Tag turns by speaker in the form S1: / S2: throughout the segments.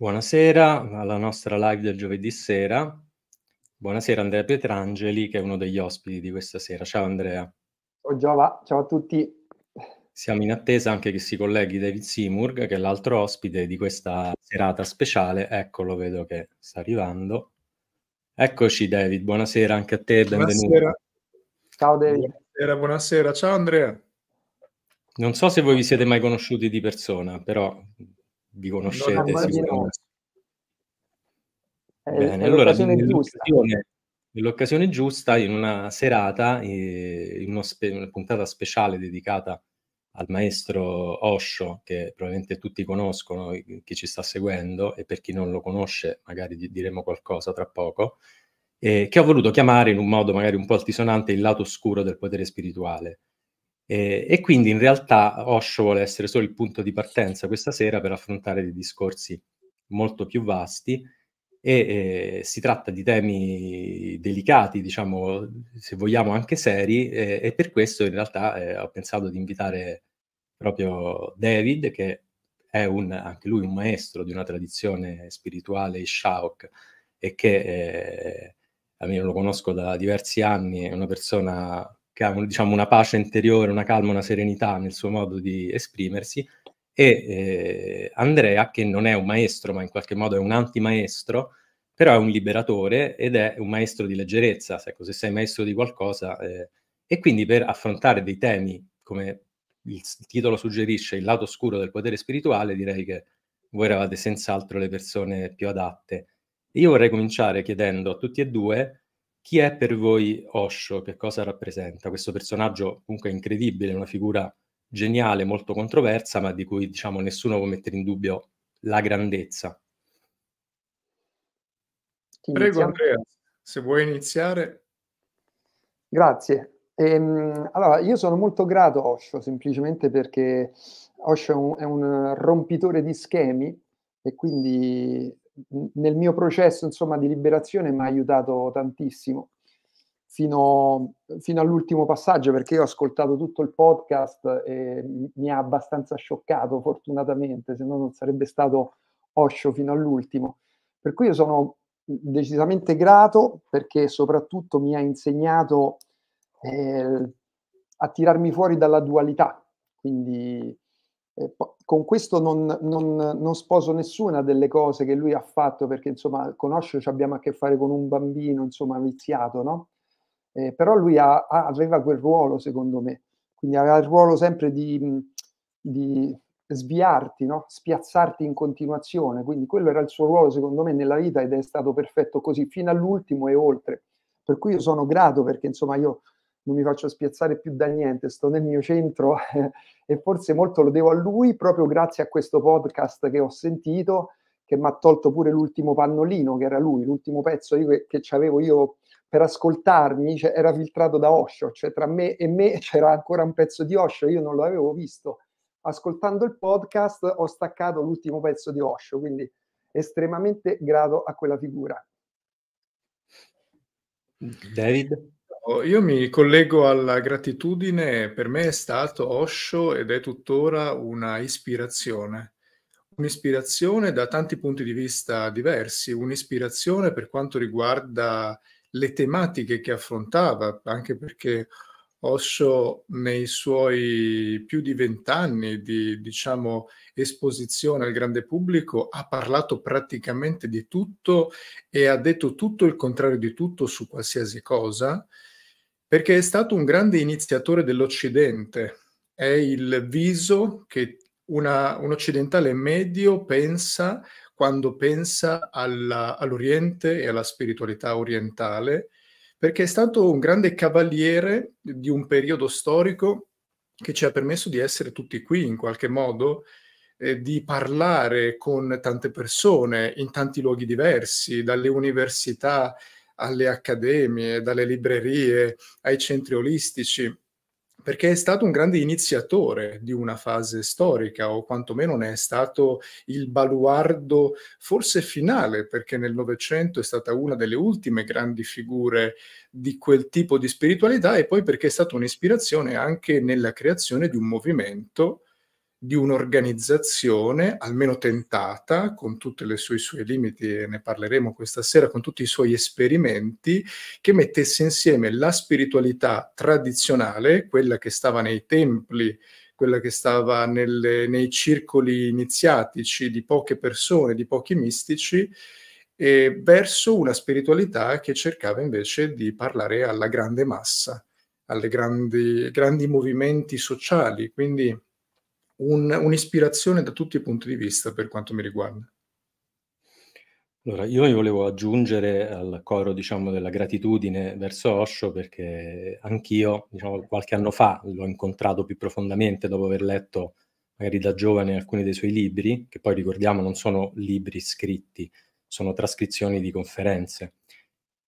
S1: Buonasera alla nostra live del giovedì sera. Buonasera Andrea Pietrangeli, che è uno degli ospiti di questa sera. Ciao Andrea.
S2: Ciao Giova, ciao a tutti.
S1: Siamo in attesa anche che si colleghi David Simurg, che è l'altro ospite di questa serata speciale. Eccolo, vedo che sta arrivando. Eccoci David, buonasera anche a te, benvenuto. Buonasera.
S2: Ciao David.
S3: Buonasera, buonasera, ciao Andrea.
S1: Non so se voi vi siete mai conosciuti di persona, però vi conoscete sicuramente. È, Bene, è allora nell'occasione, nell'occasione, giusta, in una serata, eh, in spe- una puntata speciale dedicata al maestro Osho, che probabilmente tutti conoscono, chi ci sta seguendo, e per chi non lo conosce magari diremo qualcosa tra poco, eh, che ho voluto chiamare in un modo magari un po' altisonante il lato oscuro del potere spirituale. Eh, e quindi in realtà Osho vuole essere solo il punto di partenza questa sera per affrontare dei discorsi molto più vasti e eh, si tratta di temi delicati, diciamo, se vogliamo anche seri, eh, e per questo in realtà eh, ho pensato di invitare proprio David, che è un, anche lui un maestro di una tradizione spirituale Ishaok e che eh, a me lo conosco da diversi anni, è una persona diciamo, una pace interiore, una calma, una serenità nel suo modo di esprimersi, e eh, Andrea, che non è un maestro, ma in qualche modo è un antimaestro, però è un liberatore ed è un maestro di leggerezza, ecco, se sei maestro di qualcosa. Eh, e quindi per affrontare dei temi, come il titolo suggerisce, il lato oscuro del potere spirituale, direi che voi eravate senz'altro le persone più adatte. Io vorrei cominciare chiedendo a tutti e due chi è per voi Osho? Che cosa rappresenta? Questo personaggio comunque incredibile, una figura geniale, molto controversa, ma di cui diciamo nessuno può mettere in dubbio la grandezza.
S3: Prego Andrea, se vuoi iniziare.
S2: Grazie. Ehm, allora, io sono molto grato a Osho, semplicemente perché Osho è un, è un rompitore di schemi e quindi nel mio processo insomma, di liberazione mi ha aiutato tantissimo fino, fino, all'ultimo passaggio perché ho ascoltato tutto il podcast e mi ha abbastanza scioccato fortunatamente, se no non sarebbe stato Osho fino all'ultimo. Per cui io sono decisamente grato perché soprattutto mi ha insegnato eh, a tirarmi fuori dalla dualità, quindi eh, con questo non, non, non, sposo nessuna delle cose che lui ha fatto, perché insomma, conosce, abbiamo a che fare con un bambino, insomma, viziato, no? Eh, però lui ha, ha, aveva quel ruolo, secondo me, quindi aveva il ruolo sempre di, di sviarti, no? spiazzarti in continuazione, quindi quello era il suo ruolo, secondo me, nella vita ed è stato perfetto così, fino all'ultimo e oltre. Per cui io sono grato perché, insomma, io non mi faccio spiazzare più da niente, sto nel mio centro e forse molto lo devo a lui proprio grazie a questo podcast che ho sentito che mi ha tolto pure l'ultimo pannolino che era lui, l'ultimo pezzo che, che avevo io per ascoltarmi cioè, era filtrato da Osho, cioè tra me e me c'era ancora un pezzo di Osho, io non l'avevo visto. Ascoltando il podcast ho staccato l'ultimo pezzo di Osho, quindi estremamente grato a quella figura.
S1: David?
S3: Io mi collego alla gratitudine, per me è stato Osho ed è tuttora una ispirazione. Un'ispirazione da tanti punti di vista diversi, un'ispirazione per quanto riguarda le tematiche che affrontava, anche perché Osho nei suoi più di vent'anni di diciamo, esposizione al grande pubblico ha parlato praticamente di tutto e ha detto tutto il contrario di tutto su qualsiasi cosa perché è stato un grande iniziatore dell'Occidente, è il viso che una, un occidentale medio pensa quando pensa alla, all'Oriente e alla spiritualità orientale, perché è stato un grande cavaliere di un periodo storico che ci ha permesso di essere tutti qui in qualche modo, eh, di parlare con tante persone in tanti luoghi diversi, dalle università alle accademie, dalle librerie ai centri olistici, perché è stato un grande iniziatore di una fase storica, o quantomeno ne è stato il baluardo forse finale, perché nel Novecento è stata una delle ultime grandi figure di quel tipo di spiritualità, e poi perché è stata un'ispirazione anche nella creazione di un movimento di un'organizzazione, almeno tentata, con tutti i suoi, limiti, e ne parleremo questa sera, con tutti i suoi esperimenti, che mettesse insieme la spiritualità tradizionale, quella che stava nei templi, quella che stava nelle, nei circoli iniziatici di poche persone, di pochi mistici, verso una spiritualità che cercava invece di parlare alla grande massa, alle grandi, grandi movimenti sociali. Quindi un, un'ispirazione da tutti i punti di vista per quanto mi riguarda.
S1: Allora, io mi volevo aggiungere al coro, diciamo, della gratitudine verso Osho perché anch'io, diciamo, qualche anno fa l'ho incontrato più profondamente dopo aver letto magari da giovane alcuni dei suoi libri, che poi ricordiamo non sono libri scritti, sono trascrizioni di conferenze.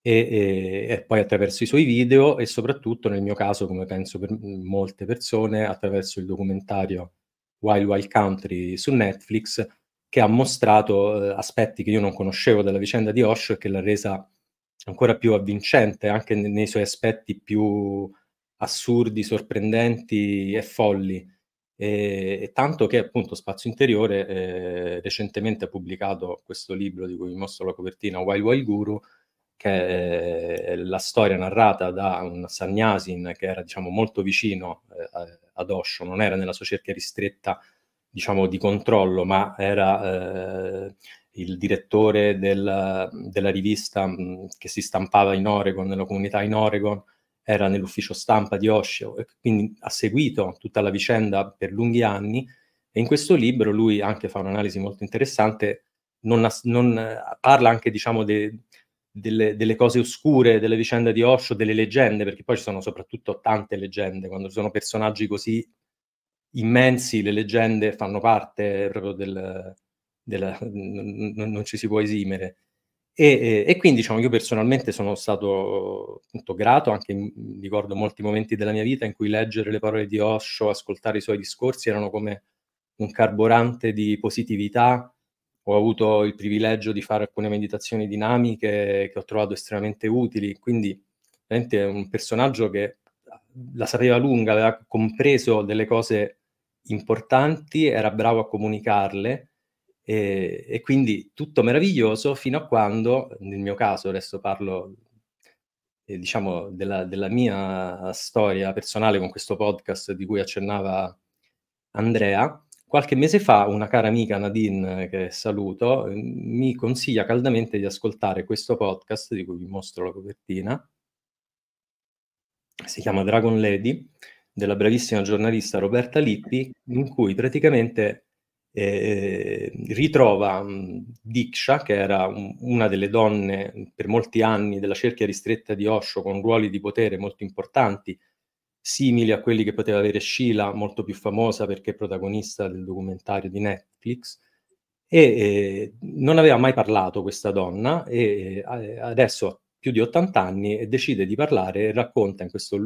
S1: E, e, e, poi attraverso i suoi video e soprattutto nel mio caso, come penso per molte persone, attraverso il documentario Wild Wild Country su Netflix, che ha mostrato eh, aspetti che io non conoscevo della vicenda di Osho e che l'ha resa ancora più avvincente anche nei, nei suoi aspetti più assurdi, sorprendenti e folli. E, e tanto che appunto Spazio Interiore eh, recentemente ha pubblicato questo libro di cui vi mostro la copertina, Wild Wild Guru, che è la storia narrata da un Sannyasin che era diciamo molto vicino eh, ad Osho, non era nella sua cerchia ristretta diciamo di controllo, ma era eh, il direttore del, della rivista mh, che si stampava in Oregon, nella comunità in Oregon, era nell'ufficio stampa di Osho e quindi ha seguito tutta la vicenda per lunghi anni e in questo libro lui anche fa un'analisi molto interessante, non, non parla anche diciamo de, delle, delle, cose oscure, delle vicende di Osho, delle leggende, perché poi ci sono soprattutto tante leggende, quando ci sono personaggi così immensi, le leggende fanno parte proprio del, della, non, non ci si può esimere. E, e, quindi diciamo, io personalmente sono stato appunto, grato, anche in, ricordo molti momenti della mia vita in cui leggere le parole di Osho, ascoltare i suoi discorsi erano come un carburante di positività. Ho avuto il privilegio di fare alcune meditazioni dinamiche che ho trovato estremamente utili, quindi veramente è un personaggio che la sapeva lunga, aveva compreso delle cose importanti, era bravo a comunicarle e, e, quindi tutto meraviglioso fino a quando, nel mio caso, adesso parlo eh, diciamo della, della, mia storia personale con questo podcast di cui accennava Andrea, qualche mese fa una cara amica Nadine, che saluto, mi consiglia caldamente di ascoltare questo podcast di cui vi mostro la copertina. Si chiama Dragon Lady, della bravissima giornalista Roberta Lippi, in cui praticamente eh, ritrova um, Diksha, che era un, una delle donne per molti anni della cerchia ristretta di Osho, con ruoli di potere molto importanti, simili a quelli che poteva avere Sheila, molto più famosa perché protagonista del documentario di Netflix. E eh, non aveva mai parlato questa donna e eh, adesso ha più di 80 anni e decide di parlare e racconta in questo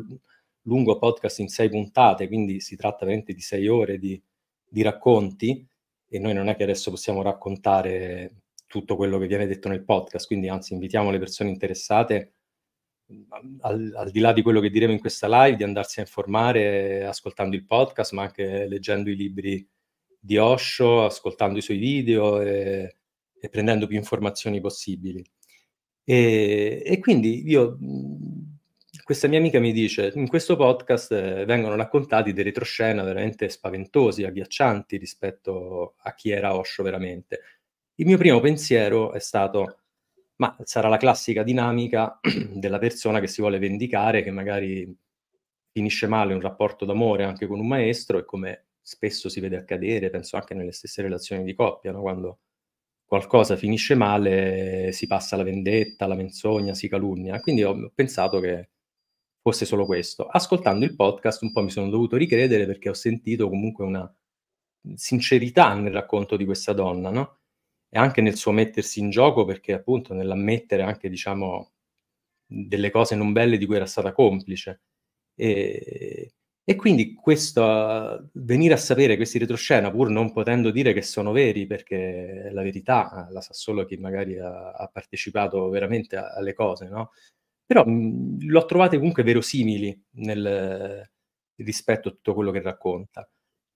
S1: lungo podcast in sei puntate, quindi si tratta veramente di sei ore di, di racconti, e noi non è che adesso possiamo raccontare tutto quello che viene detto nel podcast, quindi anzi invitiamo le persone interessate, al, al, di là di quello che diremo in questa live, di andarsi a informare ascoltando il podcast, ma anche leggendo i libri di Osho, ascoltando i suoi video e, e prendendo più informazioni possibili. E, e quindi io questa mia amica mi dice, in questo podcast eh, vengono raccontati dei retroscena veramente spaventosi, agghiaccianti rispetto a chi era Osho veramente. Il mio primo pensiero è stato, ma sarà la classica dinamica della persona che si vuole vendicare, che magari finisce male un rapporto d'amore anche con un maestro e come spesso si vede accadere, penso anche nelle stesse relazioni di coppia, no? quando qualcosa finisce male si passa alla vendetta, alla menzogna, si calunnia. Quindi ho pensato che fosse solo questo. Ascoltando il podcast un po' mi sono dovuto ricredere perché ho sentito comunque una sincerità nel racconto di questa donna, no? E anche nel suo mettersi in gioco perché appunto nell'ammettere anche, diciamo, delle cose non belle di cui era stata complice. E, e quindi questo, venire a sapere questi retroscena, pur non potendo dire che sono veri, perché la verità la sa solo chi magari ha, ha partecipato veramente alle cose, no? Però mh, l'ho trovate comunque verosimili nel, rispetto a tutto quello che racconta.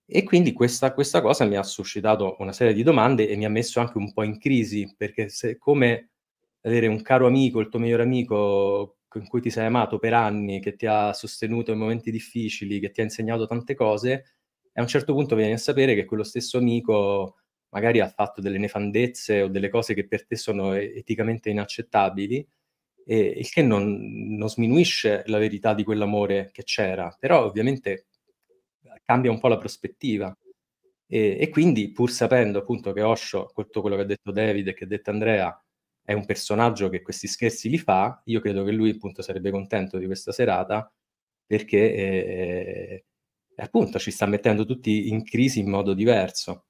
S1: E quindi questa, questa cosa mi ha suscitato una serie di domande e mi ha messo anche un po' in crisi, perché se come avere un caro amico, il tuo migliore amico con cui ti sei amato per anni, che ti ha sostenuto in momenti difficili, che ti ha insegnato tante cose, e a un certo punto vieni a sapere che quello stesso amico magari ha fatto delle nefandezze o delle cose che per te sono eticamente inaccettabili, e il che non, non sminuisce la verità di quell'amore che c'era, però ovviamente cambia un po' la prospettiva. E, e, quindi, pur sapendo appunto che Osho, tutto quello che ha detto David e che ha detto Andrea, è un personaggio che questi scherzi li fa, io credo che lui appunto sarebbe contento di questa serata perché eh, appunto ci sta mettendo tutti in crisi in modo diverso.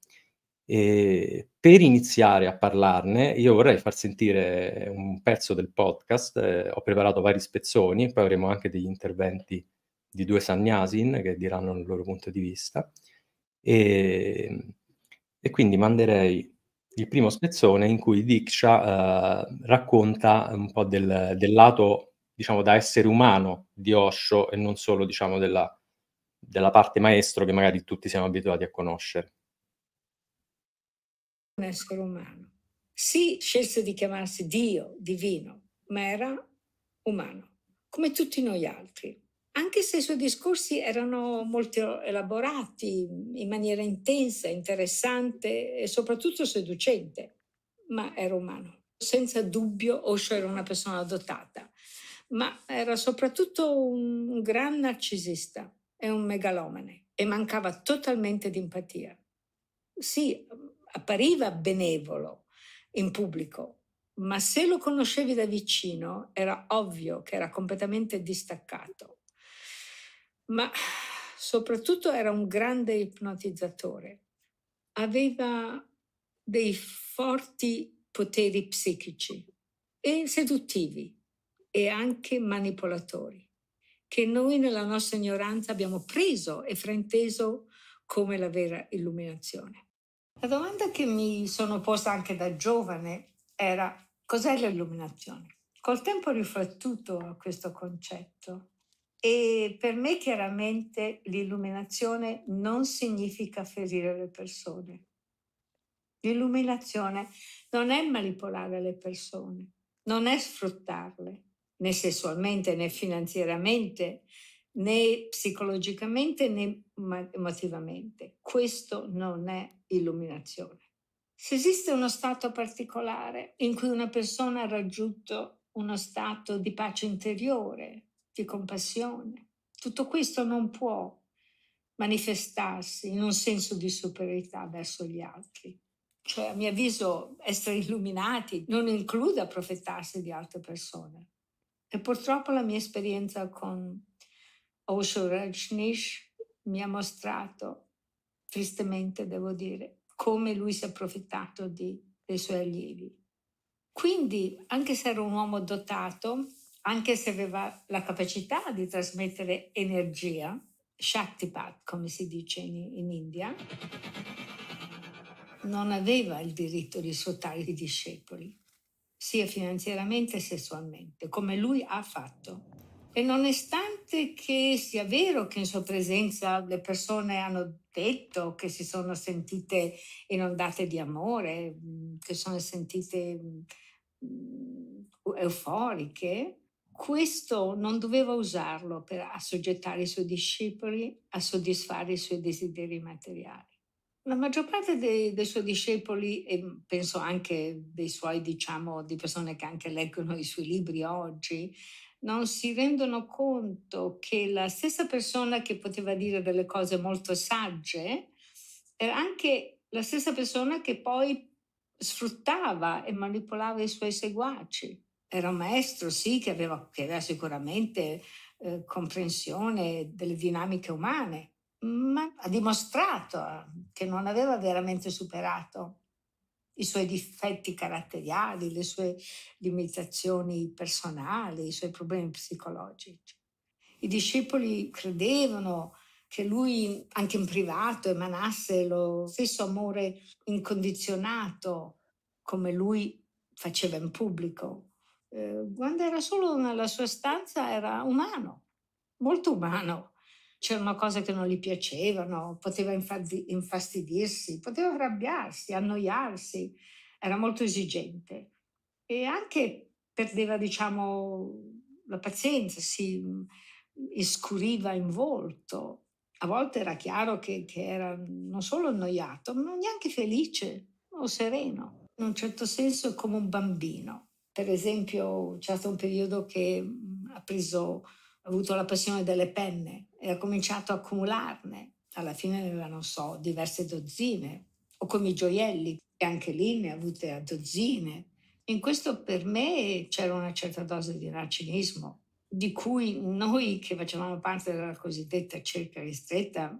S1: E per iniziare a parlarne, io vorrei far sentire un pezzo del podcast, eh, ho preparato vari spezzoni, poi avremo anche degli interventi di due sannyasin che diranno il loro punto di vista. E, e quindi manderei il primo spezzone in cui Diksha eh, racconta un po' del, del, lato, diciamo, da essere umano di Osho e non solo, diciamo, della, della parte maestro che magari tutti siamo abituati a conoscere.
S4: Un essere umano. Sì, scelse di chiamarsi Dio, divino, ma era umano, come tutti noi altri anche se i suoi discorsi erano molto elaborati, in maniera intensa, interessante e soprattutto seducente, ma era umano. Senza dubbio Osho era una persona dotata, ma era soprattutto un, gran narcisista e un megalomane e mancava totalmente di empatia. Sì, appariva benevolo in pubblico, ma se lo conoscevi da vicino era ovvio che era completamente distaccato ma soprattutto era un grande ipnotizzatore. Aveva dei forti poteri psichici e seduttivi e anche manipolatori, che noi nella nostra ignoranza abbiamo preso e frainteso come la vera illuminazione. La domanda che mi sono posta anche da giovane era cos'è l'illuminazione? Col tempo ho riflettuto a questo concetto e per me chiaramente l'illuminazione non significa ferire le persone. L'illuminazione non è manipolare le persone, non è sfruttarle, né sessualmente, né finanziariamente, né psicologicamente, né emotivamente. Questo non è illuminazione. Se esiste uno stato particolare in cui una persona ha raggiunto uno stato di pace interiore, di compassione. Tutto questo non può manifestarsi in un senso di superiorità verso gli altri. Cioè, a mio avviso, essere illuminati non include approfittarsi di altre persone. E purtroppo la mia esperienza con Osho Rajneesh mi ha mostrato, tristemente devo dire, come lui si è approfittato di, dei suoi allievi. Quindi, anche se era un uomo dotato, anche se aveva la capacità di trasmettere energia, Shaktipat, come si dice in, in India, non aveva il diritto di sfruttare i discepoli, sia finanziariamente che sessualmente, come lui ha fatto. E nonostante che sia vero che in sua presenza le persone hanno detto che si sono sentite inondate di amore, che sono sentite euforiche, questo non doveva usarlo per assoggettare i suoi discepoli a soddisfare i suoi desideri materiali. La maggior parte dei, dei, suoi discepoli, e penso anche dei suoi, diciamo, di persone che anche leggono i suoi libri oggi, non si rendono conto che la stessa persona che poteva dire delle cose molto sagge era anche la stessa persona che poi sfruttava e manipolava i suoi seguaci era un maestro, sì, che aveva, che aveva sicuramente eh, comprensione delle dinamiche umane, ma ha dimostrato eh, che non aveva veramente superato i suoi difetti caratteriali, le sue limitazioni personali, i suoi problemi psicologici. I discepoli credevano che lui anche in privato emanasse lo stesso amore incondizionato come lui faceva in pubblico, eh, quando era solo nella sua stanza era umano, molto umano, c'erano cose che non gli piacevano, poteva infastidirsi, poteva arrabbiarsi, annoiarsi, era molto esigente e anche perdeva, diciamo, la pazienza, si iscuriva in volto. A volte era chiaro che, che era non solo annoiato, ma neanche felice o sereno. In un certo senso come un bambino. Per esempio, c'è stato un periodo che ha preso ha avuto la passione delle penne e ha cominciato a accumularne. Alla fine ne aveva, non so, diverse dozzine, o come i gioielli, che anche lì ne ha avute a dozzine. In questo per me c'era una certa dose di narcisismo, di cui noi che facevamo parte della cosiddetta cerca ristretta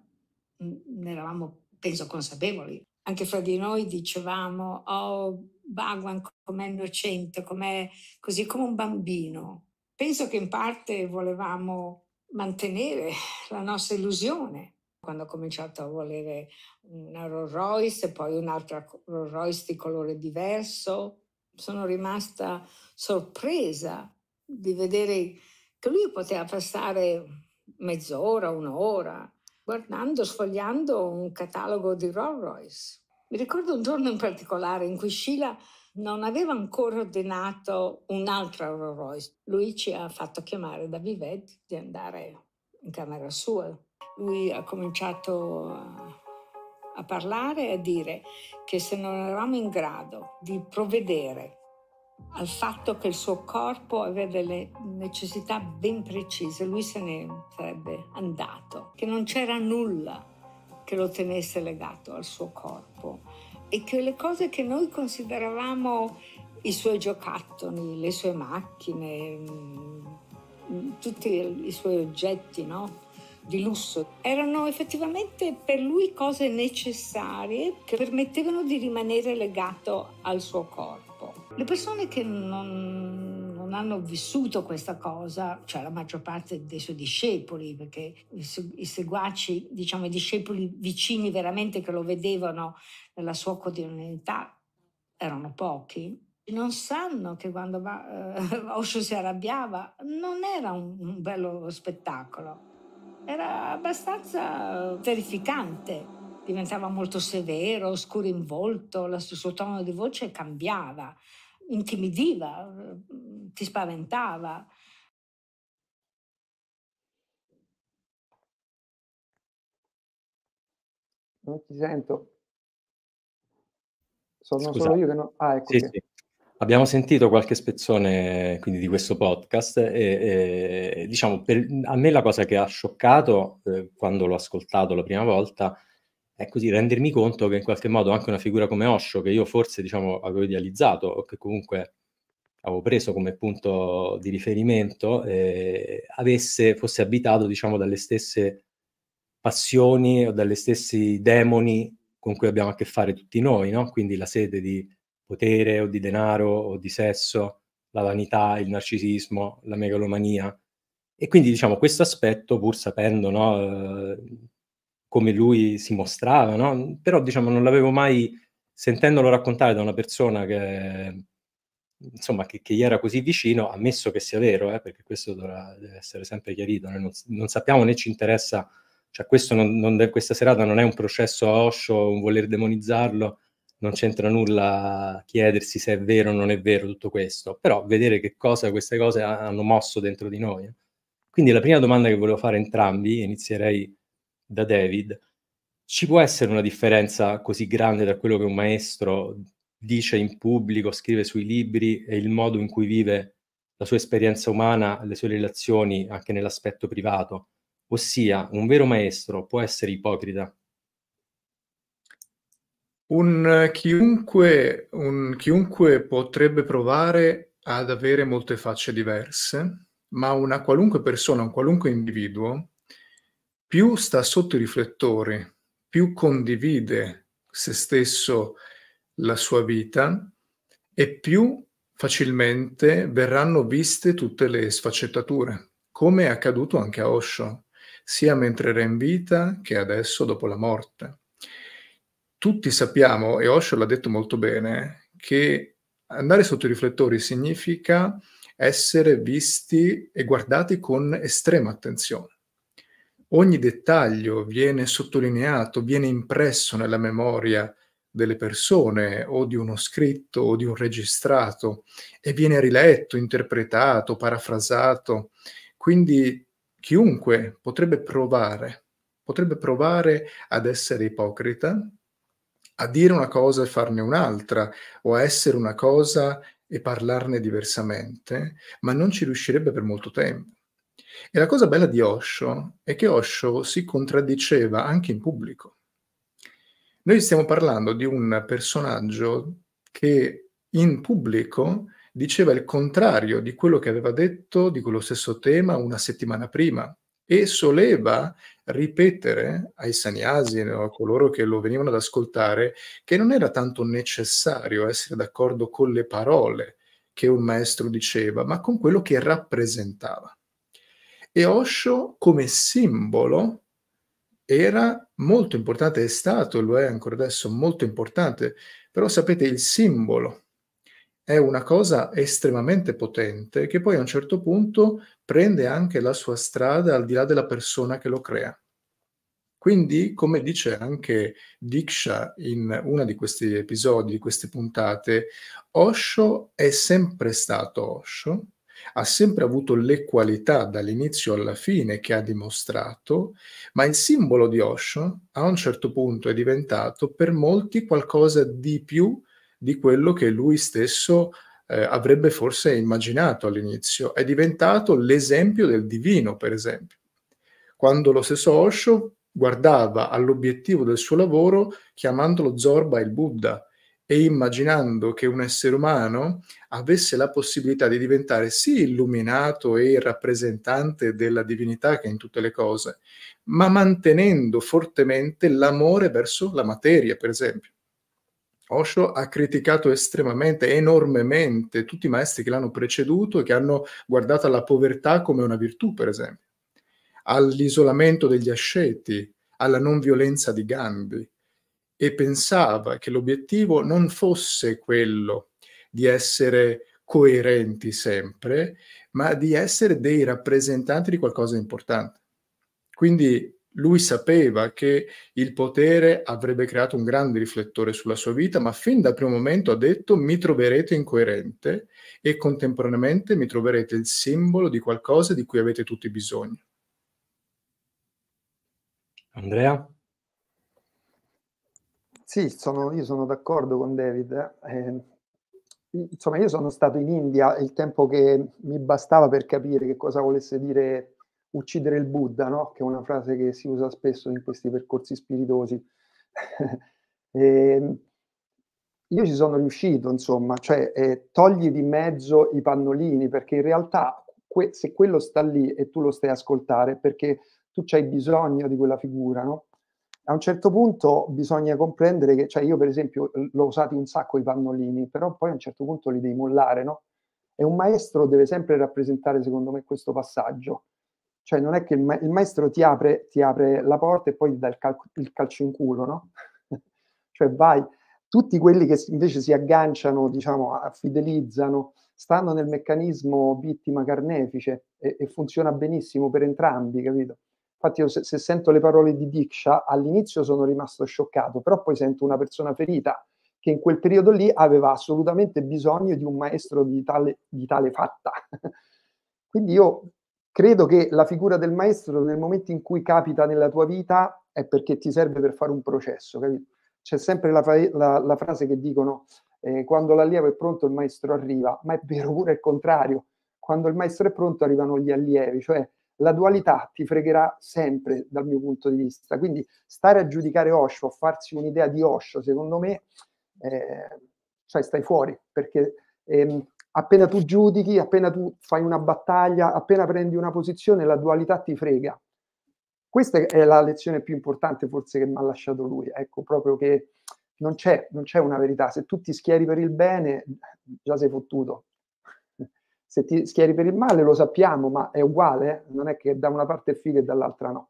S4: ne eravamo, penso, consapevoli. Anche fra di noi dicevamo, oh, Bhagwan com'è innocente, com'è così come un bambino. Penso che in parte volevamo mantenere la nostra illusione. Quando ho cominciato a volere una Rolls Royce e poi un'altra Rolls Royce di colore diverso, sono rimasta sorpresa di vedere che lui poteva passare mezz'ora, un'ora, guardando, sfogliando un catalogo di Rolls Royce. Mi ricordo un giorno in particolare in cui Sheila non aveva ancora ordinato un'altra Rolls Royce. Lui ci ha fatto chiamare da Vivet di andare in camera sua. Lui ha cominciato a parlare e a dire che se non eravamo in grado di provvedere al fatto che il suo corpo aveva delle necessità ben precise, lui se ne sarebbe andato, che non c'era nulla che lo tenesse legato al suo corpo e che le cose che noi consideravamo i suoi giocattoli, le sue macchine, mm, tutti i suoi oggetti no? di lusso, erano effettivamente per lui cose necessarie che permettevano di rimanere legato al suo corpo. Le persone che non, non hanno vissuto questa cosa, cioè la maggior parte dei suoi discepoli, perché i, seguaci, diciamo i discepoli vicini veramente che lo vedevano nella sua quotidianità erano pochi, non sanno che quando uh, Osho si arrabbiava non era un, un bello spettacolo, era abbastanza terrificante. Diventava molto severo, scuro in volto, il suo tono di voce cambiava, intimidiva, ti spaventava.
S2: Non ti sento. Sono solo io che non... Ah, ecco. Sì, sì.
S1: Abbiamo sentito qualche spezzone quindi di questo podcast e, e diciamo, per, a me la cosa che ha scioccato eh, quando l'ho ascoltato la prima volta è così rendermi conto che in qualche modo anche una figura come Osho, che io forse diciamo avevo idealizzato o che comunque avevo preso come punto di riferimento, eh, avesse, fosse abitato diciamo dalle stesse passioni o dalle stessi demoni con cui abbiamo a che fare tutti noi, no? Quindi la sede di potere o di denaro o di sesso, la vanità, il narcisismo, la megalomania. E quindi diciamo questo aspetto, pur sapendo no, eh, come lui si mostrava, no? però diciamo non l'avevo mai, sentendolo raccontare da una persona che, insomma, che, che gli era così vicino, ammesso che sia vero, eh, perché questo dovrà, essere sempre chiarito, noi non, non sappiamo né ci interessa cioè non, non, questa serata non è un processo a Osho, un voler demonizzarlo, non c'entra nulla chiedersi se è vero o non è vero tutto questo, però vedere che cosa queste cose hanno mosso dentro di noi. Quindi la prima domanda che volevo fare a entrambi, inizierei da David, ci può essere una differenza così grande tra quello che un maestro dice in pubblico, scrive sui libri e il modo in cui vive la sua esperienza umana, le sue relazioni anche nell'aspetto privato? Ossia, un vero maestro può essere ipocrita?
S3: Un chiunque, un chiunque potrebbe provare ad avere molte facce diverse, ma una qualunque persona, un qualunque individuo, più sta sotto i riflettori, più condivide se stesso la sua vita e più facilmente verranno viste tutte le sfaccettature, come è accaduto anche a Osho sia mentre era in vita che adesso dopo la morte. Tutti sappiamo, e Osho l'ha detto molto bene, che andare sotto i riflettori significa essere visti e guardati con estrema attenzione. Ogni dettaglio viene sottolineato, viene impresso nella memoria delle persone o di uno scritto o di un registrato e viene riletto, interpretato, parafrasato. Quindi chiunque potrebbe provare, potrebbe provare ad essere ipocrita, a dire una cosa e farne un'altra, o a essere una cosa e parlarne diversamente, ma non ci riuscirebbe per molto tempo. E la cosa bella di Osho è che Osho si contraddiceva anche in pubblico. Noi stiamo parlando di un personaggio che in pubblico diceva il contrario di quello che aveva detto di quello stesso tema una settimana prima e soleva ripetere ai saniasi o a coloro che lo venivano ad ascoltare che non era tanto necessario essere d'accordo con le parole che un maestro diceva, ma con quello che rappresentava. E Osho come simbolo era molto importante, è stato lo è ancora adesso molto importante, però sapete il simbolo è una cosa estremamente potente che poi a un certo punto prende anche la sua strada al di là della persona che lo crea. Quindi, come dice anche Diksha in uno di questi episodi, di queste puntate, Osho è sempre stato Osho, ha sempre avuto le qualità dall'inizio alla fine che ha dimostrato, ma il simbolo di Osho a un certo punto è diventato per molti qualcosa di più di quello che lui stesso eh, avrebbe forse immaginato all'inizio. È diventato l'esempio del divino, per esempio. Quando lo stesso Osho guardava all'obiettivo del suo lavoro chiamandolo Zorba il Buddha, e immaginando che un essere umano avesse la possibilità di diventare sì illuminato e rappresentante della divinità che è in tutte le cose, ma mantenendo fortemente l'amore verso la materia, per esempio. Osho ha criticato estremamente, enormemente, tutti i maestri che l'hanno preceduto e che hanno guardato alla povertà come una virtù, per esempio, all'isolamento degli asceti, alla non violenza di Gandhi, e pensava che l'obiettivo non fosse quello di essere coerenti sempre, ma di essere dei rappresentanti di qualcosa di importante. Quindi lui sapeva che il potere avrebbe creato un grande riflettore sulla sua vita, ma fin dal primo momento ha detto mi troverete incoerente e contemporaneamente mi troverete il simbolo di qualcosa di cui avete tutti bisogno.
S1: Andrea?
S2: Sì, sono, io sono d'accordo con David. Eh, insomma, io sono stato in India il tempo che mi bastava per capire che cosa volesse dire uccidere il Buddha, no? che è una frase che si usa spesso in questi percorsi spiritosi. e, ehm, io ci sono riuscito, insomma, cioè eh, togli di mezzo i pannolini, perché in realtà que- se quello sta lì e tu lo stai ascoltare, perché tu hai bisogno di quella figura, no? A un certo punto bisogna comprendere che, cioè io per esempio l'ho usati un sacco i pannolini, però poi a un certo punto li devi mollare, no? E un maestro deve sempre rappresentare, secondo me, questo passaggio. Cioè non è che il, ma- il maestro ti apre, ti apre, la porta e poi ti dà il, cal- il calcio in culo, no? cioè vai, tutti quelli che invece si agganciano, diciamo, fidelizzano, stanno nel meccanismo vittima carnefice e, e funziona benissimo per entrambi, capito? Infatti io se, se, sento le parole di Diksha, all'inizio sono rimasto scioccato, però poi sento una persona ferita che in quel periodo lì aveva assolutamente bisogno di un maestro di tale, di tale fatta. Quindi io credo che la figura del maestro nel momento in cui capita nella tua vita è perché ti serve per fare un processo, capito? C'è sempre la, la, la frase che dicono eh, quando l'allievo è pronto il maestro arriva, ma è vero pure il contrario, quando il maestro è pronto arrivano gli allievi, cioè la dualità ti fregherà sempre dal mio punto di vista. Quindi stare a giudicare Osho, farsi un'idea di Osho, secondo me, eh, cioè stai fuori, perché ehm, appena tu giudichi, appena tu fai una battaglia, appena prendi una posizione, la dualità ti frega. Questa è la lezione più importante forse che mi ha lasciato lui, ecco, proprio che non c'è, non c'è una verità. Se tu ti schieri per il bene, già sei fottuto se ti schieri per il male lo sappiamo, ma è uguale, eh? non è che da una parte è figo e dall'altra no.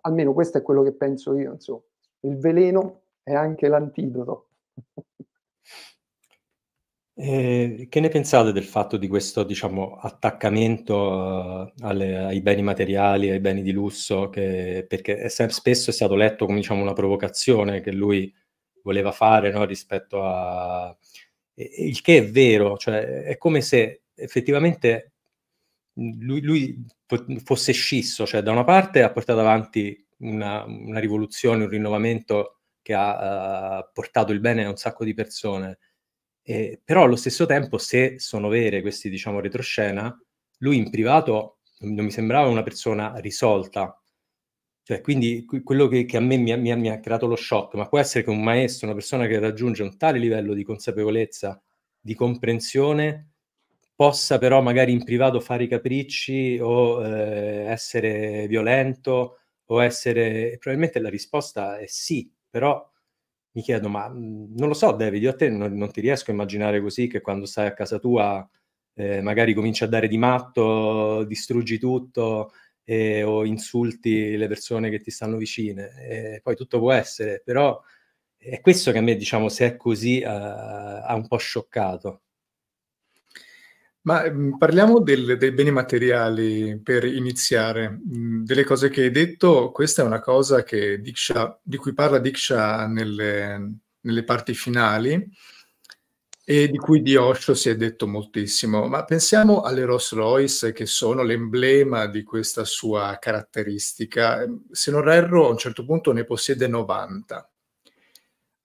S2: Almeno questo è quello che penso io, insomma. Il veleno è anche l'antidoto.
S1: Eh, che ne pensate del fatto di questo, diciamo, attaccamento uh, alle, ai beni materiali, ai beni di lusso, che, perché è spesso è stato letto come diciamo, una provocazione che lui voleva fare no, rispetto a... Il che è vero, cioè è come se effettivamente lui, lui fosse scisso, cioè da una parte ha portato avanti una, una rivoluzione, un rinnovamento che ha uh, portato il bene a un sacco di persone, eh, però allo stesso tempo, se sono vere questi, diciamo, retroscena, lui in privato non mi sembrava una persona risolta. Cioè, quindi quello che, che a me mi mi, mi ha, creato lo shock, ma può essere che un maestro, una persona che raggiunge un tale livello di consapevolezza, di comprensione, possa però magari in privato fare i capricci o eh, essere violento o essere... Probabilmente la risposta è sì, però mi chiedo, ma mhmm, non lo so, David, io a te non, non, ti riesco a immaginare così che quando stai a casa tua eh, magari cominci a dare di matto, distruggi tutto eh, o insulti le persone che ti stanno vicine. Eh, poi tutto può essere, però è questo che a me, diciamo, se è così, ha un po' scioccato.
S3: Ma mh, parliamo del, dei beni materiali per iniziare. Mh, delle cose che hai detto, questa è una cosa Diksha, di cui parla Diksha nelle, nelle, parti finali e di cui di Osho si è detto moltissimo. Ma pensiamo alle Rolls Royce che sono l'emblema di questa sua caratteristica. Se non erro, a un certo punto ne possiede 90.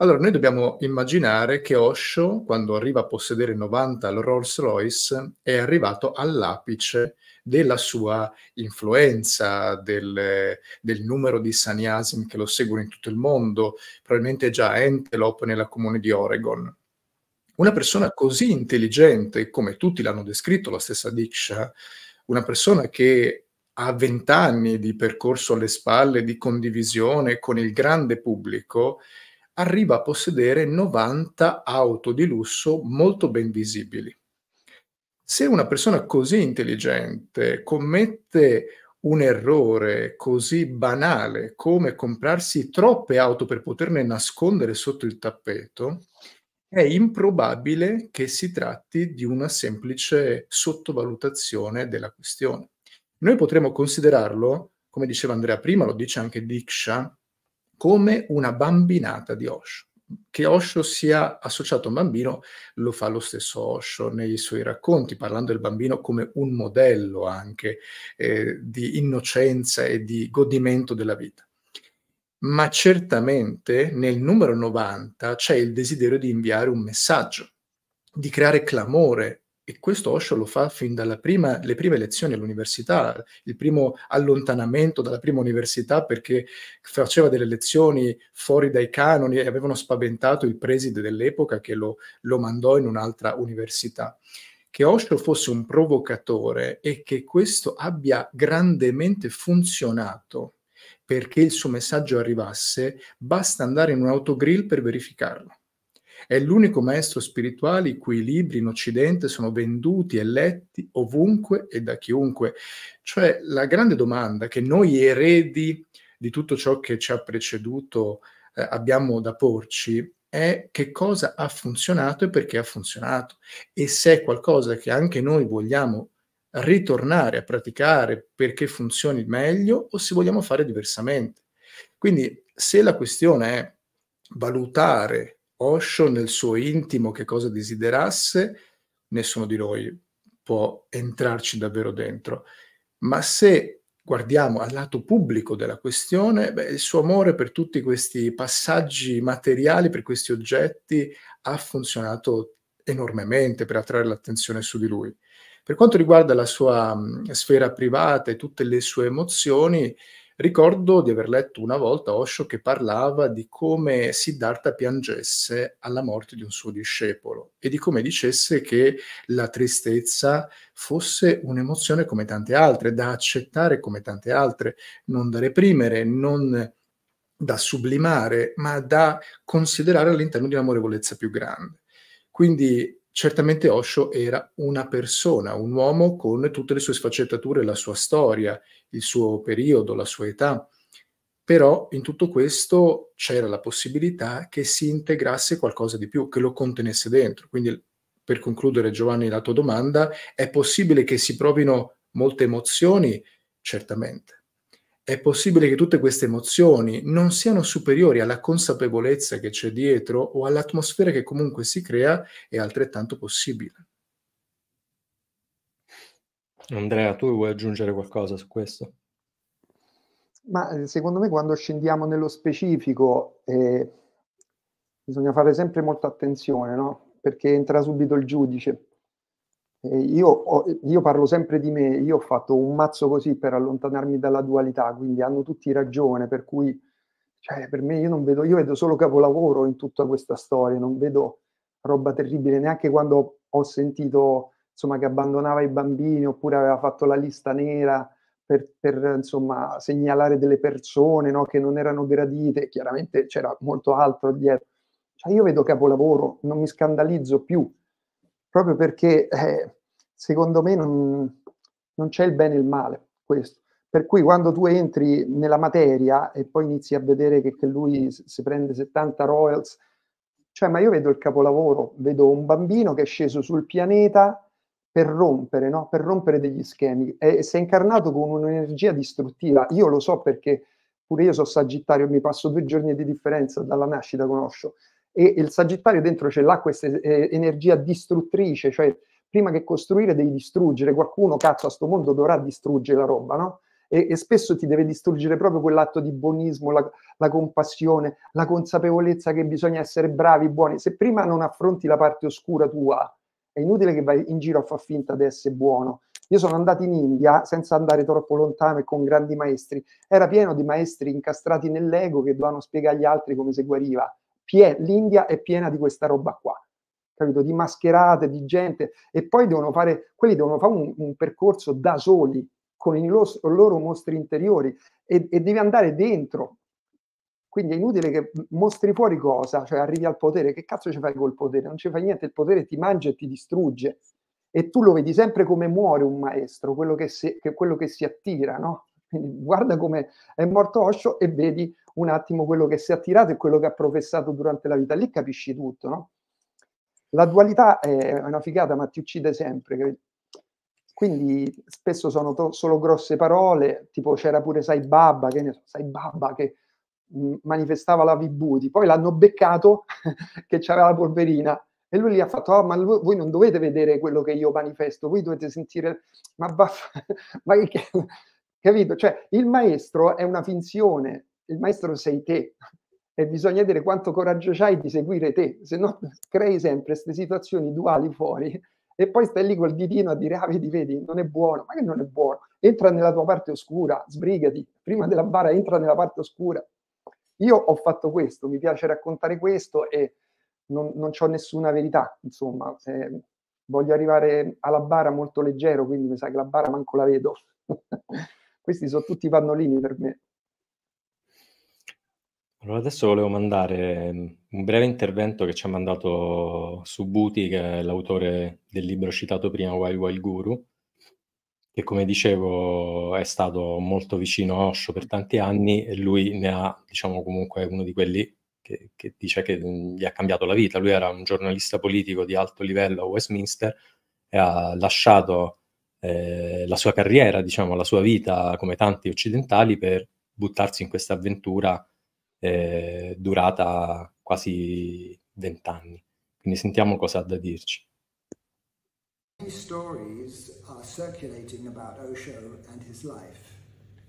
S3: Allora, noi dobbiamo immaginare che Osho, quando arriva a possedere 90 al Rolls Royce, è arrivato all'apice della sua influenza, del, del numero di sannyasim che lo seguono in tutto il mondo, probabilmente già a Antelope nella comune di Oregon. Una persona così intelligente, come tutti l'hanno descritto, la stessa Diksha, una persona che ha vent'anni di percorso alle spalle, di condivisione con il grande pubblico, arriva a possedere 90 auto di lusso molto ben visibili. Se una persona così intelligente commette un errore così banale come comprarsi troppe auto per poterne nascondere sotto il tappeto, è improbabile che si tratti di una semplice sottovalutazione della questione. Noi potremmo considerarlo, come diceva Andrea prima, lo dice anche Diksha, come una bambinata di Osho. Che Osho sia associato a un bambino lo fa lo stesso Osho nei suoi racconti, parlando del bambino come un modello anche eh, di innocenza e di godimento della vita. Ma certamente nel numero 90 c'è il desiderio di inviare un messaggio, di creare clamore e questo Osho lo fa fin dalle prime lezioni all'università, il primo allontanamento dalla prima università perché faceva delle lezioni fuori dai canoni e avevano spaventato il preside dell'epoca che lo, lo mandò in un'altra università. Che Osho fosse un provocatore e che questo abbia grandemente funzionato perché il suo messaggio arrivasse, basta andare in un autogrill per verificarlo. È l'unico maestro spirituale i cui libri in Occidente sono venduti e letti ovunque e da chiunque. Cioè la grande domanda che noi eredi di tutto ciò che ci ha preceduto eh, abbiamo da porci è che cosa ha funzionato e perché ha funzionato e se è qualcosa che anche noi vogliamo ritornare a praticare perché funzioni meglio o se vogliamo fare diversamente. Quindi se la questione è valutare Osho nel suo intimo che cosa desiderasse, nessuno di noi può entrarci davvero dentro. Ma se guardiamo al lato pubblico della questione, beh, il suo amore per tutti questi passaggi materiali, per questi oggetti, ha funzionato enormemente per attrarre l'attenzione su di lui. Per quanto riguarda la sua mh, sfera privata e tutte le sue emozioni, Ricordo di aver letto una volta Osho che parlava di come Siddhartha piangesse alla morte di un suo discepolo e di come dicesse che la tristezza fosse un'emozione come tante altre, da accettare come tante altre, non da reprimere, non da sublimare, ma da considerare all'interno di un'amorevolezza più grande. Quindi certamente Osho era una persona, un uomo con tutte le sue sfaccettature, la sua storia, il suo periodo, la sua età. Però in tutto questo c'era la possibilità che si integrasse qualcosa di più, che lo contenesse dentro. Quindi per concludere Giovanni la tua domanda, è possibile che si provino molte emozioni? Certamente. È possibile che tutte queste emozioni non siano superiori alla consapevolezza che c'è dietro o all'atmosfera che comunque si crea? È altrettanto possibile.
S1: Andrea, tu vuoi aggiungere qualcosa su questo?
S2: Ma eh, secondo me quando scendiamo nello specifico eh, bisogna fare sempre molta attenzione, no? Perché entra subito il giudice. Eh, io, ho, io, parlo sempre di me, io ho fatto un mazzo così per allontanarmi dalla dualità, quindi hanno tutti ragione, per cui cioè, per me io non vedo, io vedo solo capolavoro in tutta questa storia, non vedo roba terribile, neanche quando ho sentito insomma, che abbandonava i bambini oppure aveva fatto la lista nera per, per insomma, segnalare delle persone no, che non erano gradite, chiaramente c'era molto altro dietro. Cioè, io vedo capolavoro, non mi scandalizzo più, proprio perché eh, secondo me non, non, c'è il bene e il male questo. Per cui quando tu entri nella materia e poi inizi a vedere che, che lui si prende 70 royals, cioè ma io vedo il capolavoro, vedo un bambino che è sceso sul pianeta per rompere, no? per rompere degli schemi e si è incarnato con un'energia distruttiva. Io lo so perché pure io sono sagittario, mi passo due giorni di differenza dalla nascita, conosco e il Sagittario dentro ce l'ha questa eh, energia distruttrice, cioè prima che costruire devi distruggere, qualcuno cazzo a sto mondo dovrà distruggere la roba, no? E, e spesso ti deve distruggere proprio quell'atto di buonismo, la, la, compassione, la consapevolezza che bisogna essere bravi, buoni. Se prima non affronti la parte oscura tua, è inutile che vai in giro a far finta di essere buono. Io sono andato in India senza andare troppo lontano e con grandi maestri. Era pieno di maestri incastrati nell'ego che dovevano spiegare agli altri come si guariva pie- l'India è piena di questa roba qua, capito? Di mascherate, di gente, e poi devono fare, quelli devono fare un, un percorso da soli, con i loro, loro mostri interiori, e, e devi andare dentro. Quindi è inutile che mostri fuori cosa, cioè arrivi al potere, che cazzo ci fai col potere? Non ci fai niente, il potere ti mangia e ti distrugge. E tu lo vedi sempre come muore un maestro, quello che si, che quello che si attira, no? Quindi guarda come è morto Osho e vedi un attimo quello che si è attirato e quello che ha professato durante la vita. Lì capisci tutto, no? La dualità è una figata, ma ti uccide sempre. Quindi spesso sono to- solo grosse parole, tipo c'era pure Sai Baba, che ne so, Sai Baba che manifestava la Vibhuti, poi l'hanno beccato che c'aveva la polverina e lui gli ha fatto, oh, ma voi non dovete vedere quello che io manifesto, voi dovete sentire, ma, baff- capito? Cioè, il maestro è una finzione, il maestro sei te e bisogna vedere quanto coraggio hai di seguire te, se no crei sempre queste situazioni duali fuori e poi stai lì col ditino a dire, ah vedi, vedi, non è buono, ma che non è buono? Entra nella tua parte oscura, sbrigati, prima della bara entra nella parte oscura. Io ho fatto questo, mi piace raccontare questo e non, non ho nessuna verità, insomma, eh, voglio arrivare alla bara molto leggero, quindi mi sa che la bara manco la vedo. Questi sono tutti pannolini per me.
S1: Allora adesso volevo mandare un breve intervento che ci ha mandato Subhuti, che è l'autore del libro citato prima, Wild Wild Guru, che come dicevo è stato molto vicino a Osho per tanti anni e lui ne ha, diciamo comunque, uno di quelli che, che dice che gli ha cambiato la vita. Lui era un giornalista politico di alto livello a Westminster e ha lasciato eh, la sua carriera, diciamo, la sua vita come tanti occidentali per buttarsi in questa avventura eh, durata quasi vent'anni. Quindi sentiamo cosa ha da dirci.
S5: Stories are circulating about Osho and his life.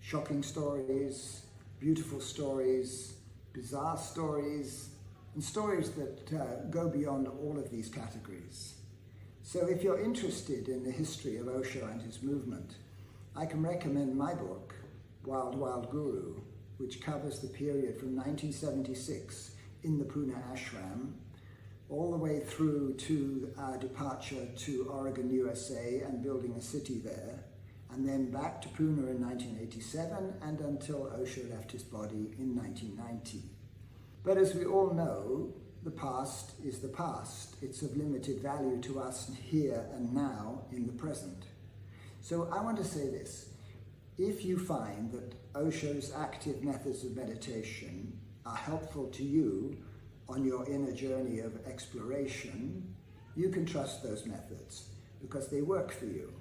S5: Shocking stories, beautiful stories, bizarre stories, and stories that uh, go beyond all of these categories. So if you're interested in the history of Osho and his movement, I can recommend my book, Wild Wild Guru, which covers the period from 1976 in the Pune ashram all the way through to our departure to Oregon, USA and building a city there, and then back to Pune in 1987 and until Osho left his body in 1990. But as we all know, the past is the past. It's of limited value to us here and now in the present. So I want to say this. If you find that Osho's active methods of meditation are helpful to you on your inner journey of exploration, you can trust those methods because they work for you.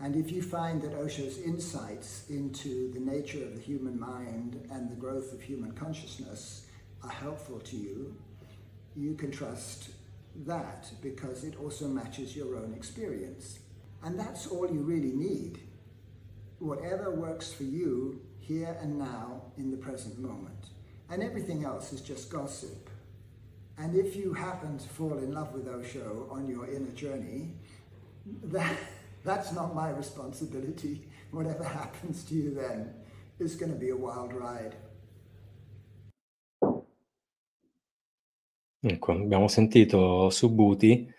S5: And if you find that Osho's insights into the nature of the human mind and the growth of human consciousness are helpful to you, you can trust that because it also matches your own experience. And that's all you really need. Whatever works for you here and now in the present moment. And everything else is just gossip. And if you happen to fall in love with Osho on your inner journey, that, that's not my responsibility. Whatever happens to you then is going to be a wild ride.
S1: Ecco, abbiamo sentito Subuti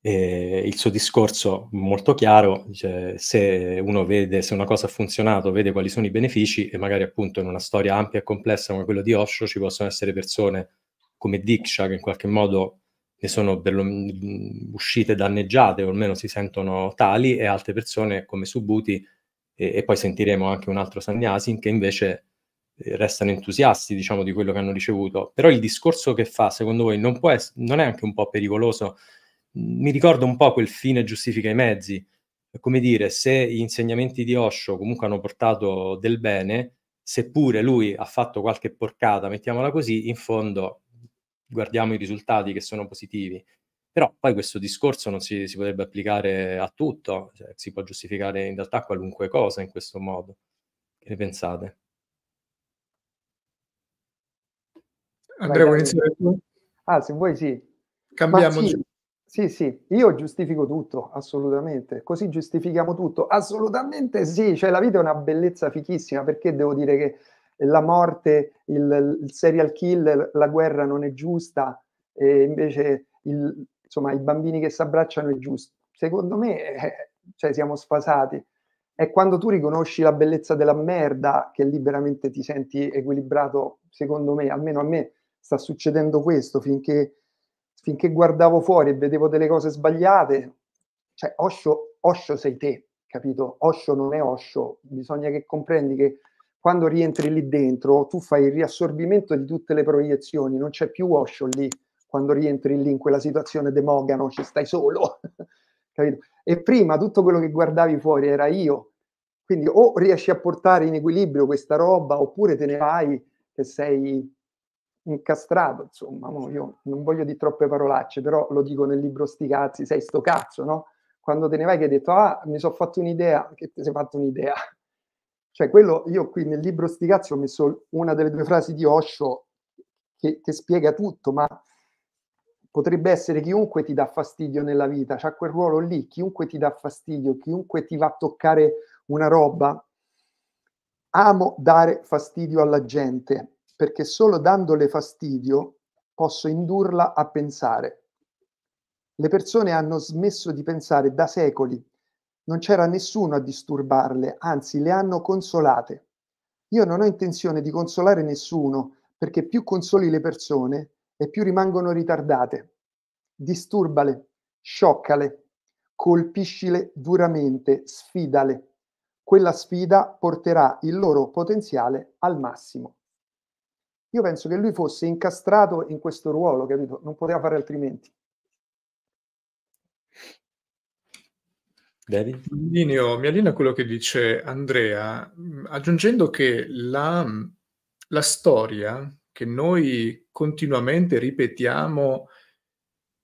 S1: e il suo discorso molto chiaro, dice se uno vede, se una cosa ha funzionato, vede quali sono i benefici e magari appunto in una storia ampia e complessa come quella di Osho ci possono essere persone come Diksha che in qualche modo ne sono lo, uscite danneggiate o almeno si sentono tali e altre persone come Subuti e, e poi sentiremo anche un altro Sannyasin che invece eh, restano entusiasti, diciamo, di quello che hanno ricevuto. Però il discorso che fa, secondo voi, non, può essere, non è anche un po' pericoloso? Mi ricorda un po' quel fine giustifica i mezzi. Come dire, se gli insegnamenti di Osho comunque hanno portato del bene, seppure lui ha fatto qualche porcata, mettiamola così, in fondo guardiamo i risultati che sono positivi. Però poi questo discorso non si, si potrebbe applicare a tutto, cioè, si può giustificare in realtà qualunque cosa in questo modo. Che ne pensate?
S3: Andrea, vuoi iniziare tu?
S2: Ah, se vuoi sì.
S3: Cambiamo.
S2: Sì, sì, sì, io giustifico tutto, assolutamente. Così giustifichiamo tutto. Assolutamente sì, cioè la vita è una bellezza fichissima, perché devo dire che la morte, il, il serial killer, la guerra non è giusta, e invece il, insomma, i bambini che si abbracciano è giusto. Secondo me eh, cioè, siamo sfasati. È quando tu riconosci la bellezza della merda che liberamente ti senti equilibrato, secondo me, almeno a me sta succedendo questo, finché, finché guardavo fuori e vedevo delle cose sbagliate, cioè Osho, Osho sei te, capito? Osho non è Osho, bisogna che comprendi che quando rientri lì dentro, tu fai il riassorbimento di tutte le proiezioni, non c'è più Osho lì, quando rientri lì in quella situazione demogano, ci stai solo? E prima tutto quello che guardavi fuori era io, quindi o riesci a portare in equilibrio questa roba, oppure te ne vai che sei incastrato, insomma, io non voglio di troppe parolacce, però lo dico nel libro Sti cazzi, sei sto cazzo, no? Quando te ne vai che hai detto, ah, mi sono fatto un'idea, che ti sei fatto un'idea, cioè, quello, io qui nel libro Stigazzi ho messo una delle due frasi di Osho che, che spiega tutto, ma potrebbe essere chiunque ti dà fastidio nella vita, c'ha quel ruolo lì, chiunque ti dà fastidio, chiunque ti va a toccare una roba. Amo dare fastidio alla gente, perché solo dandole fastidio posso indurla a pensare. Le persone hanno smesso di pensare da secoli non c'era nessuno a disturbarle, anzi le hanno consolate. Io non ho intenzione di consolare nessuno, perché più consoli le persone e più rimangono ritardate. Disturbale, scioccale, colpiscile duramente, sfidale. Quella sfida porterà il loro potenziale al massimo. Io penso che lui fosse incastrato in questo ruolo, capito? Non poteva fare altrimenti.
S1: David?
S3: Mi allineo a quello che dice Andrea, mm, aggiungendo che la, mm, la storia che noi continuamente ripetiamo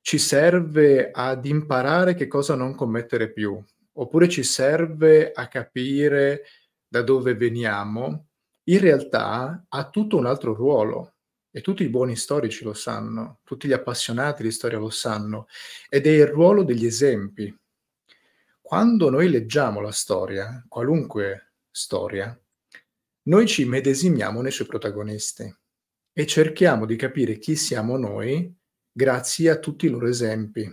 S3: ci serve ad imparare che cosa non commettere più, oppure ci serve a capire da dove veniamo, in realtà ha tutto un altro ruolo. E tutti i buoni storici lo sanno, tutti gli appassionati di storia lo sanno, ed è il ruolo degli esempi quando noi leggiamo la storia, qualunque storia, noi ci medesimiamo nei suoi protagonisti e cerchiamo di capire chi siamo noi grazie a tutti i loro esempi.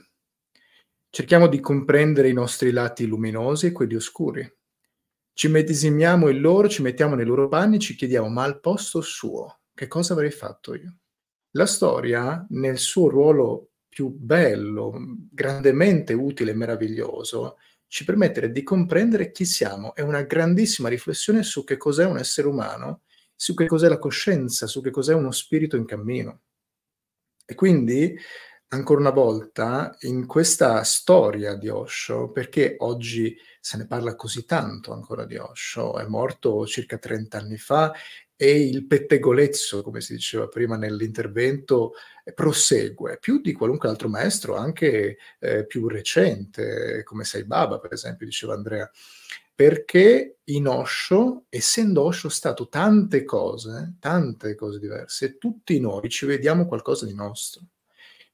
S3: Cerchiamo di comprendere i nostri lati luminosi e quelli oscuri. Ci medesimiamo in loro, ci mettiamo nei loro panni e ci chiediamo, ma al posto suo, che cosa avrei fatto io? La storia, nel suo ruolo più bello, grandemente utile e meraviglioso, ci permette di comprendere chi siamo. È una grandissima riflessione su che cos'è un essere umano, su che cos'è la coscienza, su che cos'è uno spirito in cammino. E quindi ancora una volta in questa storia di Osho, perché oggi se ne parla così tanto ancora di Osho, è morto circa 30 anni fa e il pettegolezzo, come si diceva prima nell'intervento, prosegue più di qualunque altro maestro, anche eh, più recente, come Sai Baba, per esempio, diceva Andrea, perché in Osho, essendo Osho stato tante cose, tante cose diverse, tutti noi ci vediamo qualcosa di nostro.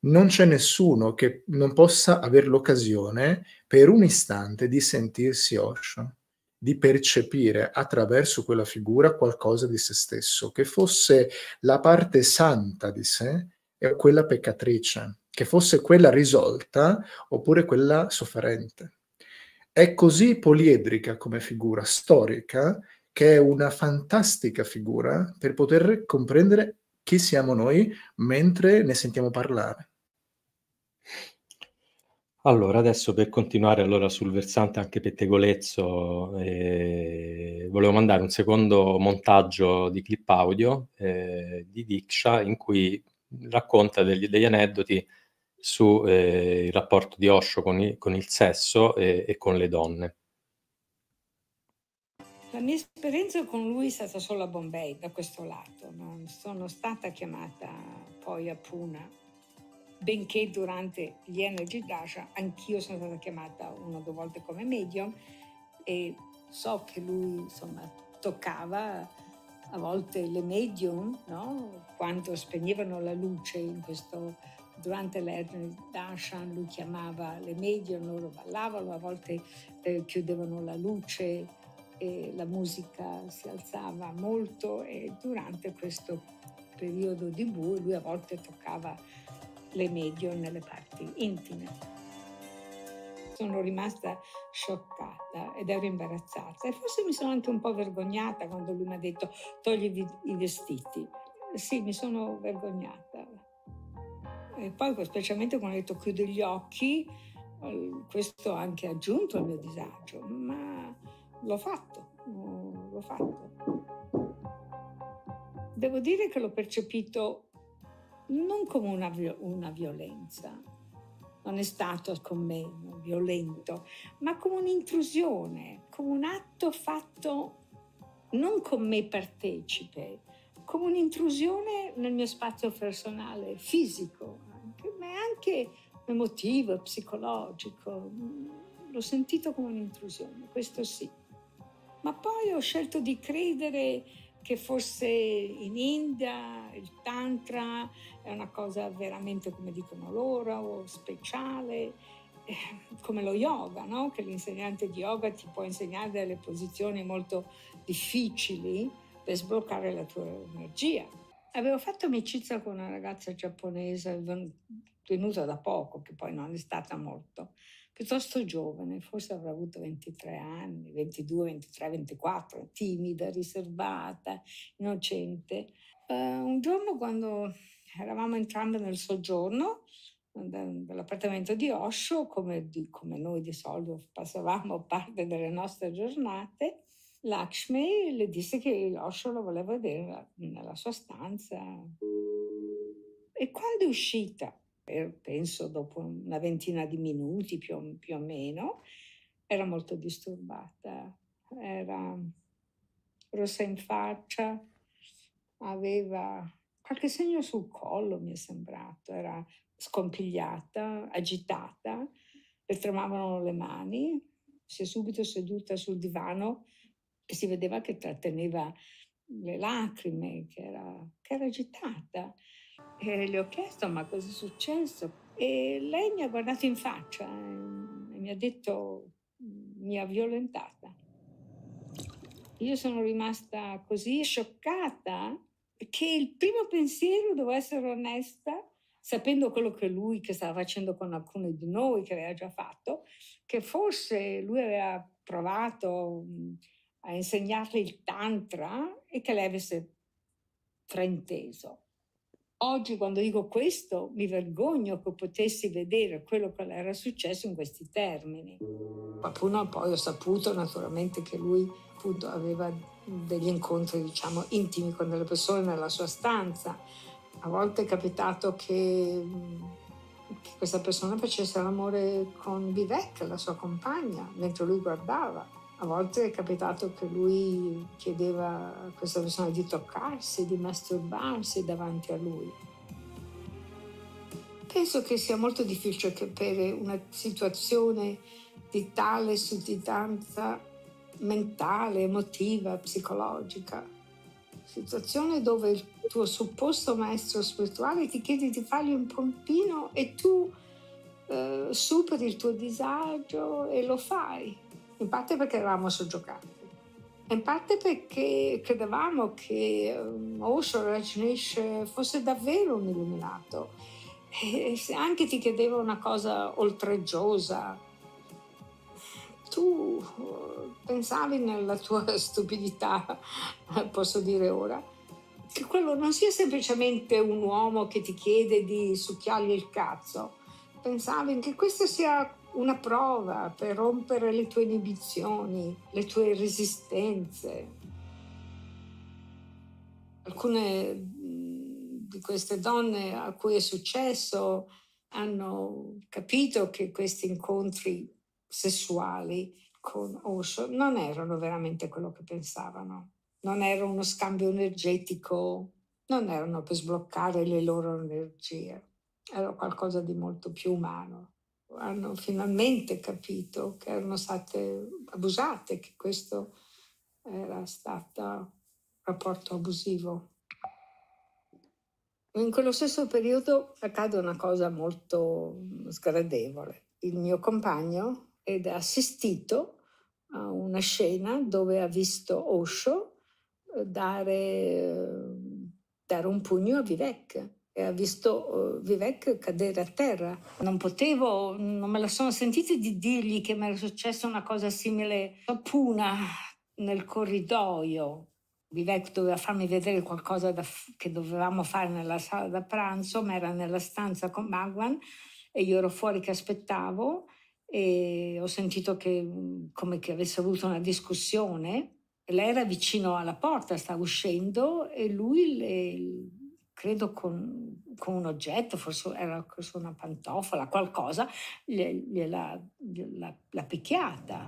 S3: Non c'è nessuno che non possa avere l'occasione per un istante di sentirsi Osho, di percepire attraverso quella figura qualcosa di se stesso, che fosse la parte santa di sé e quella peccatrice, che fosse quella risolta oppure quella sofferente. È così poliedrica come figura storica che è una fantastica figura per poter comprendere chi siamo noi mentre ne sentiamo parlare.
S1: Allora, adesso per continuare allora sul versante anche pettegolezzo, eh, volevo mandare un secondo montaggio di clip audio eh, di Diksha in cui racconta degli, degli aneddoti sul eh, rapporto di Osho con, i, con il sesso e, e con le donne.
S4: La mia esperienza con lui è stata solo a Bombay, da questo lato. Non sono stata chiamata poi a Pune, benché durante gli Energy Dasha anch'io sono stata chiamata una o due volte come medium e so che lui insomma toccava a volte le medium, no? quando spegnevano la luce in questo, durante l'Energy Dasha lui chiamava le medium, loro ballavano, a volte eh, chiudevano la luce e la musica si alzava molto e durante questo periodo di buio lui a volte toccava le medie nelle parti intime. Sono rimasta scioccata ed ero imbarazzata e forse mi sono anche un po' vergognata quando lui mi ha detto togli i vestiti. Sì, mi sono vergognata. E poi specialmente quando ha detto chiudi gli occhi, eh, questo ha anche aggiunto al mio disagio, ma l'ho fatto, l'ho fatto. Devo dire che l'ho percepito non come una, una violenza, non è stato con me violento, ma come un'intrusione, come un atto fatto non con me partecipe, come un'intrusione nel mio spazio personale, fisico, anche, ma anche emotivo, psicologico. L'ho sentito come un'intrusione, questo sì. Ma poi ho scelto di credere che forse in India il tantra è una cosa veramente, come dicono loro, speciale, eh, come lo yoga, no? che l'insegnante di yoga ti può insegnare delle posizioni molto difficili per sbloccare la tua energia. Avevo fatto amicizia con una ragazza giapponese venuta da poco, che poi non è stata molto, piuttosto giovane, forse avrà avuto 23 anni, 22, 23, 24, timida, riservata, innocente. Uh, un giorno quando eravamo entrambe nel soggiorno dell'appartamento di Osho, come, di, come noi di solito passavamo parte delle nostre giornate, Lakshmi le disse che Osho lo voleva vedere nella sua stanza. E quando è uscita penso dopo una ventina di minuti più, più o meno, era molto disturbata, era rossa in faccia, aveva qualche segno sul collo, mi è sembrato, era scompigliata, agitata, le tremavano le mani, si è subito seduta sul divano e si vedeva che tratteneva le lacrime, che era, che era agitata. E le ho chiesto ma cosa è successo? E lei mi ha guardato in faccia e mi ha detto mi ha violentata. Io sono rimasta così scioccata che il primo pensiero, devo essere onesta, sapendo quello che lui che stava facendo con alcuni di noi, che aveva già fatto, che forse lui aveva provato a insegnarle il tantra e che lei avesse frainteso. Oggi quando dico questo mi vergogno che potessi vedere quello che era successo in questi termini. Qualcuno poi ho saputo naturalmente che lui appunto aveva degli incontri diciamo intimi con delle persone nella sua stanza. A volte è capitato che che questa persona facesse l'amore con Vivek, la sua compagna, mentre lui guardava. A volte è capitato che lui chiedeva a questa persona di toccarsi, di masturbarsi davanti a lui. Penso che sia molto difficile capire una situazione di tale sudditanza mentale, emotiva, psicologica. Situazione dove il tuo supposto maestro spirituale ti chiede di fargli un pompino e tu eh, superi il tuo disagio e lo fai. In parte perché eravamo soggiocati, in parte perché credevamo che um, Osho Rajneesh fosse davvero un illuminato. E se anche ti chiedeva una cosa oltraggiosa, tu uh, pensavi nella tua stupidità, posso dire ora, che quello non sia semplicemente un uomo che ti chiede di succhiargli il cazzo, pensavi che questa sia una prova per rompere le tue inibizioni, le tue resistenze. Alcune di queste donne a cui è successo hanno capito che questi incontri sessuali con Osho non erano veramente quello che pensavano, non era uno scambio energetico, non erano per sbloccare le loro energie, era qualcosa di molto più umano. Hanno finalmente capito che erano state abusate, che questo era stato un rapporto abusivo. In quello stesso periodo accade una cosa molto sgradevole. Il mio compagno ha assistito a una scena dove ha visto Osho dare, dare un pugno a Vivek e ha visto eh, Vivek cadere a terra. Non potevo, non me la sono sentita di dirgli che mi era successa una cosa simile a Puna nel corridoio. Vivek doveva farmi vedere qualcosa da, che dovevamo fare nella sala da pranzo, ma era nella stanza con Bhagwan e io ero fuori che aspettavo e ho sentito che come che avesse avuto una discussione. Lei era vicino alla porta, stava uscendo e lui, le, credo con, con, un oggetto, forse era una pantofola, qualcosa, gliela, gliela, l'ha picchiata.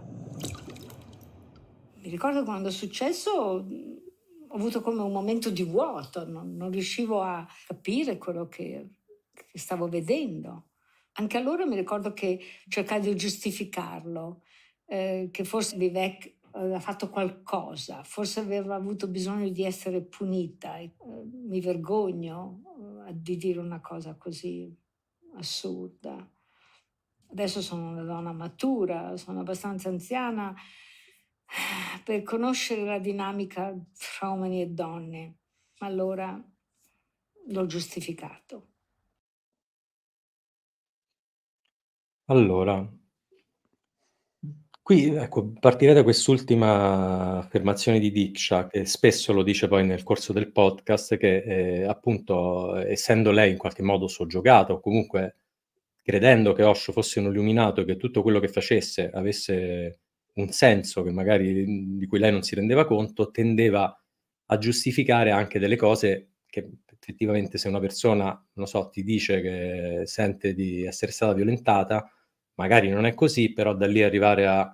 S4: Mi ricordo quando è successo ho avuto come un momento di vuoto, non, non riuscivo a capire quello che, che stavo vedendo. Anche allora mi ricordo che cercai di giustificarlo, eh, che forse Vivek aveva fatto qualcosa, forse aveva avuto bisogno di essere punita. Eh, mi vergogno eh, di dire una cosa così assurda. Adesso sono una donna matura, sono abbastanza anziana eh, per conoscere la dinamica tra uomini e donne, ma allora l'ho giustificato.
S1: Allora, qui ecco, partirei da quest'ultima affermazione di Diksha, che spesso lo dice poi nel corso del podcast, che eh, appunto, essendo lei in qualche modo soggiogata, o comunque credendo che Osho fosse un illuminato e che tutto quello che facesse avesse un senso che magari di cui lei non si rendeva conto, tendeva a giustificare anche delle cose che effettivamente se una persona, non so, ti dice che sente di essere stata violentata, magari non è così, però da lì arrivare a,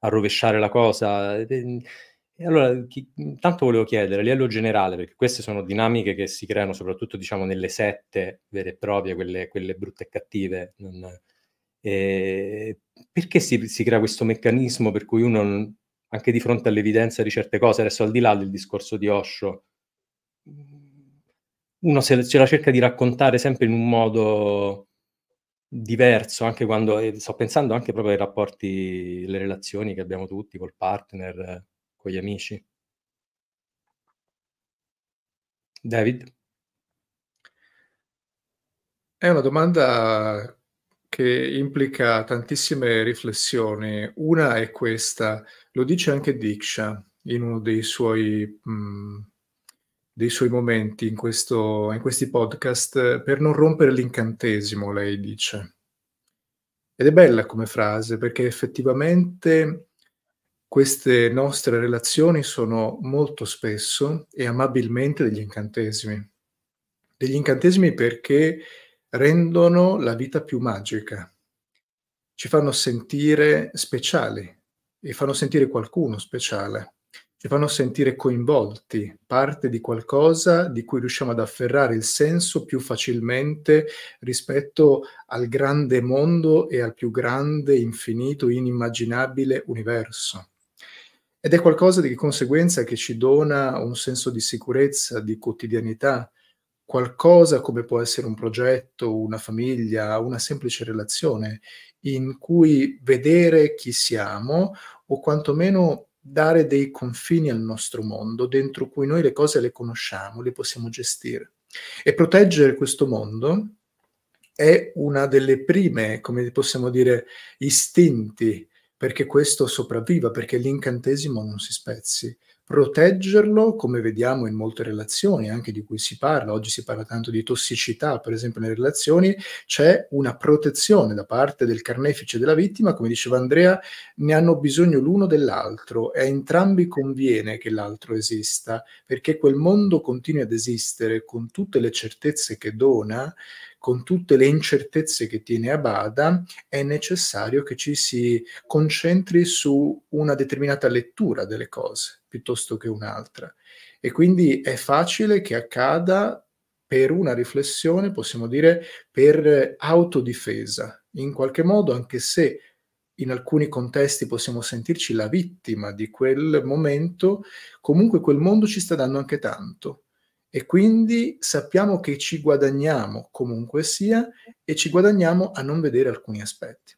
S1: a rovesciare la cosa. E allora, chi, tanto volevo chiedere a livello generale, perché queste sono dinamiche che si creano soprattutto, diciamo, nelle sette vere e proprie, quelle, quelle brutte e cattive. Non, eh, perché si, si, crea questo meccanismo per cui uno, anche di fronte all'evidenza di certe cose, adesso al di là del discorso di Osho, uno se, se la cerca di raccontare sempre in un modo diverso, anche quando eh, sto pensando anche proprio ai rapporti, le relazioni che abbiamo tutti col partner, con gli amici. David?
S3: È una domanda che implica tantissime riflessioni. Una è questa, lo dice anche Diksha in uno dei suoi, mh, mm, dei suoi momenti in, questo, in questi podcast, per non rompere l'incantesimo, lei dice. Ed è bella come frase perché effettivamente queste nostre relazioni sono molto spesso e amabilmente degli incantesimi. Degli incantesimi perché rendono la vita più magica, ci fanno sentire speciali e fanno sentire qualcuno speciale, ci fanno sentire coinvolti, parte di qualcosa di cui riusciamo ad afferrare il senso più facilmente rispetto al grande mondo e al più grande, infinito, inimmaginabile universo. Ed è qualcosa di conseguenza che ci dona un senso di sicurezza, di quotidianità, qualcosa come può essere un progetto, una famiglia, una semplice relazione, in cui vedere chi siamo o quantomeno dare dei confini al nostro mondo, dentro cui noi le cose le conosciamo, le possiamo gestire. E proteggere questo mondo è una delle prime, come possiamo dire, istinti perché questo sopravviva, perché l'incantesimo non si spezzi proteggerlo, come vediamo in molte relazioni, anche di cui si parla, oggi si parla tanto di tossicità, per esempio nelle relazioni, c'è una protezione da parte del carnefice e della vittima, come diceva Andrea, ne hanno bisogno l'uno dell'altro. E a entrambi conviene che l'altro esista, perché quel mondo continui ad esistere con tutte le certezze che dona, con tutte le incertezze che tiene a bada, è necessario che ci si concentri su una determinata lettura delle cose piuttosto che un'altra. E quindi è facile che accada per una riflessione, possiamo dire, per autodifesa. In qualche modo, anche se in alcuni contesti possiamo sentirci la vittima di quel momento, comunque quel mondo ci sta dando anche tanto e quindi sappiamo che ci guadagniamo comunque sia e ci guadagniamo a non vedere alcuni aspetti.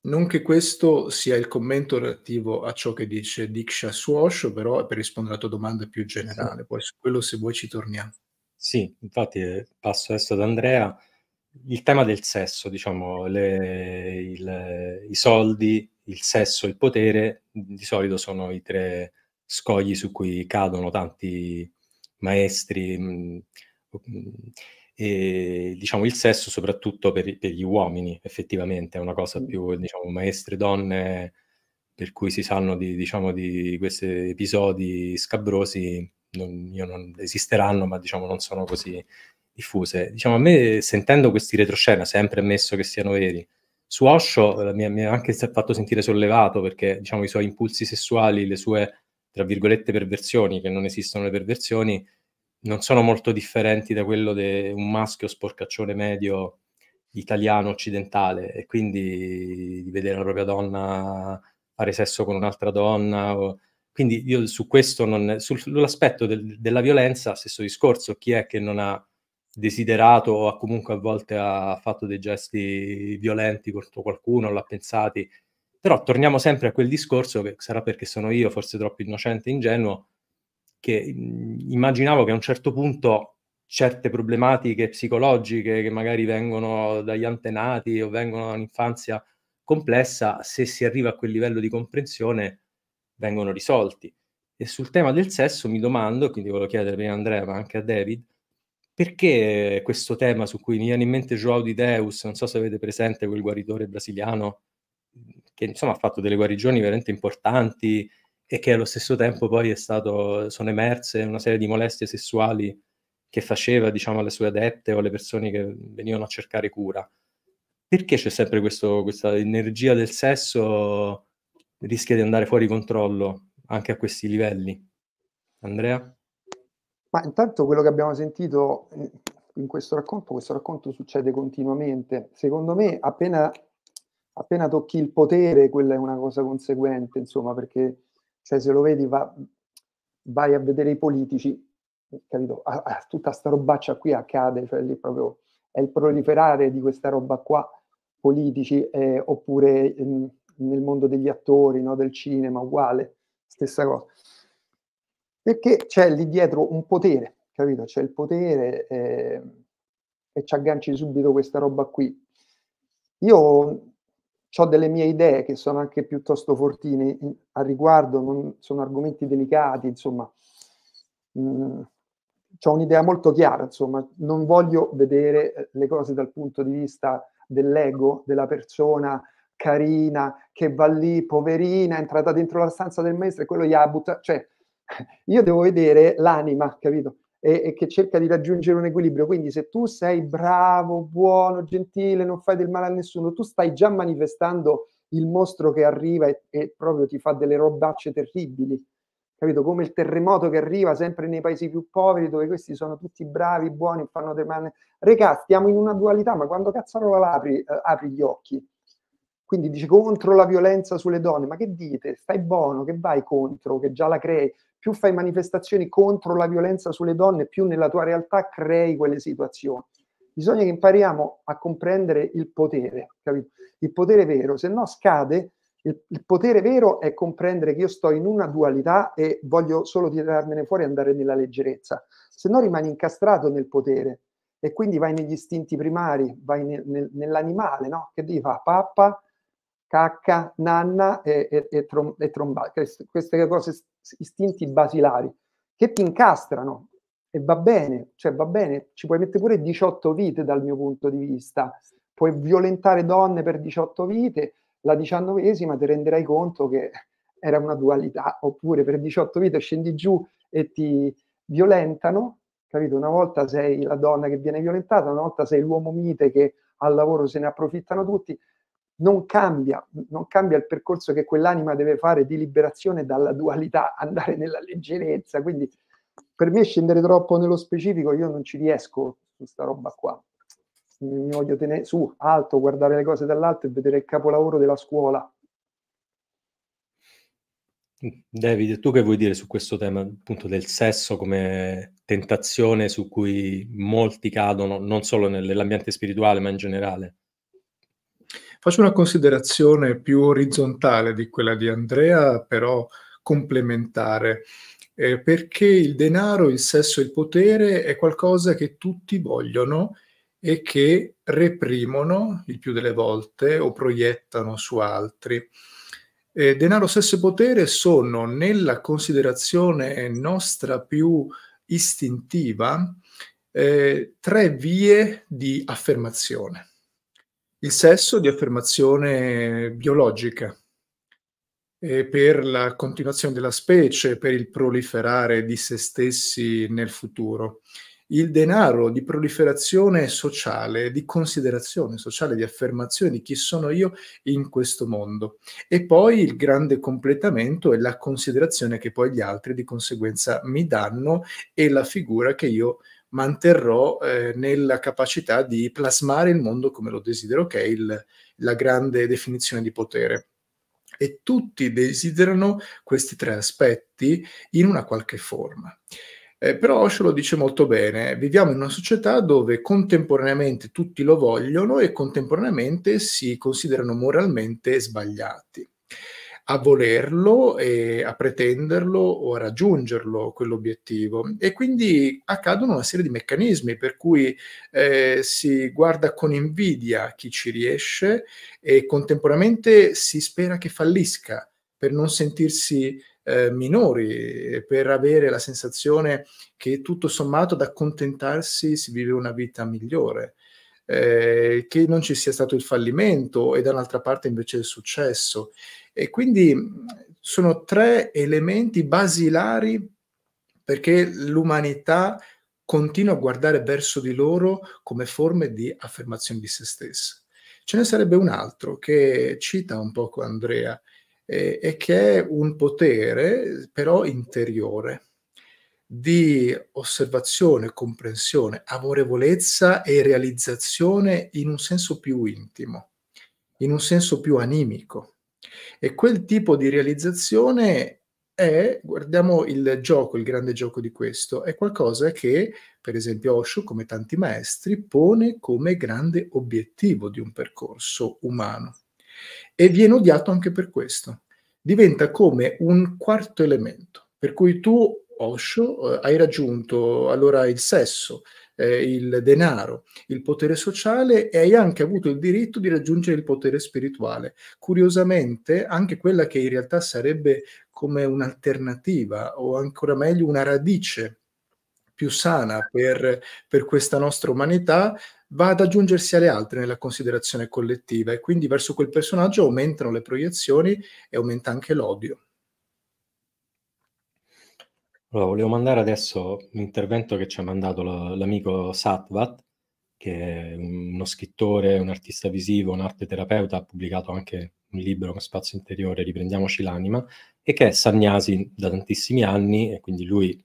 S3: Non che questo sia il commento relativo a ciò che dice Diksha su Osho, però è per rispondere alla tua domanda più generale, poi su quello se vuoi ci torniamo.
S1: Sì, infatti eh, passo adesso ad Andrea. Il tema del sesso, diciamo, le, il, i soldi, il sesso, il potere, di solito sono i tre scogli su cui cadono tanti maestri, mh, mh, e diciamo il sesso soprattutto per, per, gli uomini effettivamente è una cosa più diciamo maestre donne per cui si sanno di, diciamo, di questi episodi scabrosi non, non esisteranno ma diciamo non sono così diffuse. Diciamo a me sentendo questi retroscena sempre ammesso che siano veri su Osho mi, mi ha anche fatto sentire sollevato perché diciamo i suoi impulsi sessuali le sue tra virgolette perversioni, che non esistono le perversioni, non sono molto differenti da quello di un maschio sporcaccione medio italiano occidentale e quindi di vedere la propria donna fare sesso con un'altra donna. O... Quindi io su questo, non, sull'aspetto del, della violenza, stesso discorso, chi è che non ha desiderato o comunque a volte ha fatto dei gesti violenti contro qualcuno, l'ha pensati, però torniamo sempre a quel discorso, che sarà perché sono io forse troppo innocente e ingenuo, che mh, immaginavo che a un certo punto certe problematiche psicologiche che magari vengono dagli antenati o vengono da un'infanzia complessa, se si arriva a quel livello di comprensione, vengono risolti. E sul tema del sesso mi domando, quindi volevo chiedere prima a Andrea ma anche a David, perché questo tema su cui mi viene in mente Joao di Deus, non so se avete presente quel guaritore brasiliano che insomma ha fatto delle guarigioni veramente importanti e che allo stesso tempo poi stato, sono emerse una serie di molestie sessuali che faceva diciamo alle sue adette o alle persone che venivano a cercare cura. Perché c'è sempre questo, questa energia del sesso rischia di andare fuori controllo anche a questi livelli? Andrea?
S2: Ma intanto quello che abbiamo sentito in questo racconto, questo racconto succede continuamente. Secondo me, appena appena tocchi il potere, quella è una cosa conseguente, insomma, perché cioè, se lo vedi va, vai a vedere i politici, capito? A, tutta sta robaccia qui accade, cioè lì proprio è il proliferare di questa roba qua, politici, eh, oppure in, nel mondo degli attori, no? del cinema, uguale, stessa cosa. Perché c'è lì dietro un potere, capito? C'è il potere eh, e ci agganci subito questa roba qui. Io ho delle mie idee che sono anche piuttosto fortine in, a riguardo, non, sono argomenti delicati, insomma, mm, ho un'idea molto chiara, insomma, non voglio vedere eh, le cose dal punto di vista dell'ego, della persona carina che va lì, poverina, è entrata dentro la stanza del maestro e quello gli ha buttato, cioè io devo vedere l'anima, capito? E, e, che cerca di raggiungere un equilibrio. Quindi se tu sei bravo, buono, gentile, non fai del male a nessuno, tu stai già manifestando il mostro che arriva e, e proprio ti fa delle robacce terribili. Capito? Come il terremoto che arriva sempre nei paesi più poveri, dove questi sono tutti bravi, buoni, fanno del male. Regà, stiamo in una dualità, ma quando cazzarola l'apri, eh, apri gli occhi? Quindi dice contro la violenza sulle donne, ma che dite? Stai buono, che vai contro, che già la crei più fai manifestazioni contro la violenza sulle donne, più nella tua realtà crei quelle situazioni. Bisogna che impariamo a comprendere il potere, capito? Il potere vero, se no scade. Il, il, potere vero è comprendere che io sto in una dualità e voglio solo tirarmene fuori e andare nella leggerezza. Se no rimani incastrato nel potere e quindi vai negli istinti primari, vai nel, nel, nell'animale, no? Che devi fare? Pappa, cacca, nanna e, e, e, trom- e. Queste, queste cose istinti basilari che ti incastrano e va bene, cioè va bene, ci puoi mettere pure 18 vite dal mio punto di vista, puoi violentare donne per 18 vite, la diciannovesima ti renderai conto che era una dualità, oppure per 18 vite scendi giù e ti violentano, capito? Una volta sei la donna che viene violentata, una volta sei l'uomo mite che al lavoro se ne approfittano tutti, non cambia, non cambia il percorso che quell'anima deve fare di liberazione dalla dualità, andare nella leggerezza. Quindi per me scendere troppo nello specifico io non ci riesco su questa roba qua. Mi voglio tenere su, alto, guardare le cose dall'alto e vedere il capolavoro della scuola.
S1: David, tu che vuoi dire su questo tema appunto del sesso come tentazione su cui molti cadono, non solo nell'ambiente spirituale, ma in generale?
S3: Faccio una considerazione più orizzontale di quella di Andrea, però complementare, eh, perché il denaro, il sesso e il potere è qualcosa che tutti vogliono e che reprimono il più delle volte o proiettano su altri. Eh, denaro, sesso e potere sono nella considerazione nostra più istintiva eh, tre vie di affermazione il sesso di affermazione biologica e per la continuazione della specie, per il proliferare di se stessi nel futuro. Il denaro di proliferazione sociale, di considerazione sociale, di affermazione di chi sono io in questo mondo. E poi il grande completamento è la considerazione che poi gli altri di conseguenza mi danno e la figura che io manterrò eh, nella capacità di plasmare il mondo come lo desidero, che è il, la grande definizione di potere. E tutti desiderano questi tre aspetti in una qualche forma. Eh, però Osho lo dice molto bene, viviamo in una società dove contemporaneamente tutti lo vogliono e contemporaneamente si considerano moralmente sbagliati a volerlo e a pretenderlo o a raggiungerlo quell'obiettivo. E quindi accadono una serie di meccanismi per cui eh, si guarda con invidia chi ci riesce e contemporaneamente si spera che fallisca per non sentirsi eh, minori, per avere la sensazione che tutto sommato ad accontentarsi si vive una vita migliore. Eh, che non ci sia stato il fallimento e dall'altra parte invece il successo. E quindi sono tre elementi basilari perché l'umanità continua a guardare verso di loro come forme di affermazione di se stessa. Ce ne sarebbe un altro che cita un poco Andrea eh, e che è un potere però interiore di osservazione, comprensione, amorevolezza e realizzazione in un senso più intimo, in un senso più animico. E quel tipo di realizzazione è, guardiamo il gioco, il grande gioco di questo, è qualcosa che, per esempio, Osho, come tanti maestri, pone come grande obiettivo di un percorso umano. E viene odiato anche per questo. Diventa come un quarto elemento, per cui tu, Osho, eh, hai raggiunto allora il sesso, eh, il denaro, il potere sociale e hai anche avuto il diritto di raggiungere il potere spirituale. Curiosamente, anche quella che in realtà sarebbe come un'alternativa o ancora meglio una radice più sana per, per questa nostra umanità, va ad aggiungersi alle altre nella considerazione collettiva e quindi verso quel personaggio aumentano le proiezioni e aumenta anche l'odio.
S1: Allora, volevo mandare adesso l'intervento che ci ha mandato l'amico Satvat, che è uno scrittore, un artista visivo, un arte terapeuta, ha pubblicato anche un libro con spazio interiore, Riprendiamoci l'anima, e che è Sagnasi da tantissimi anni, e quindi lui,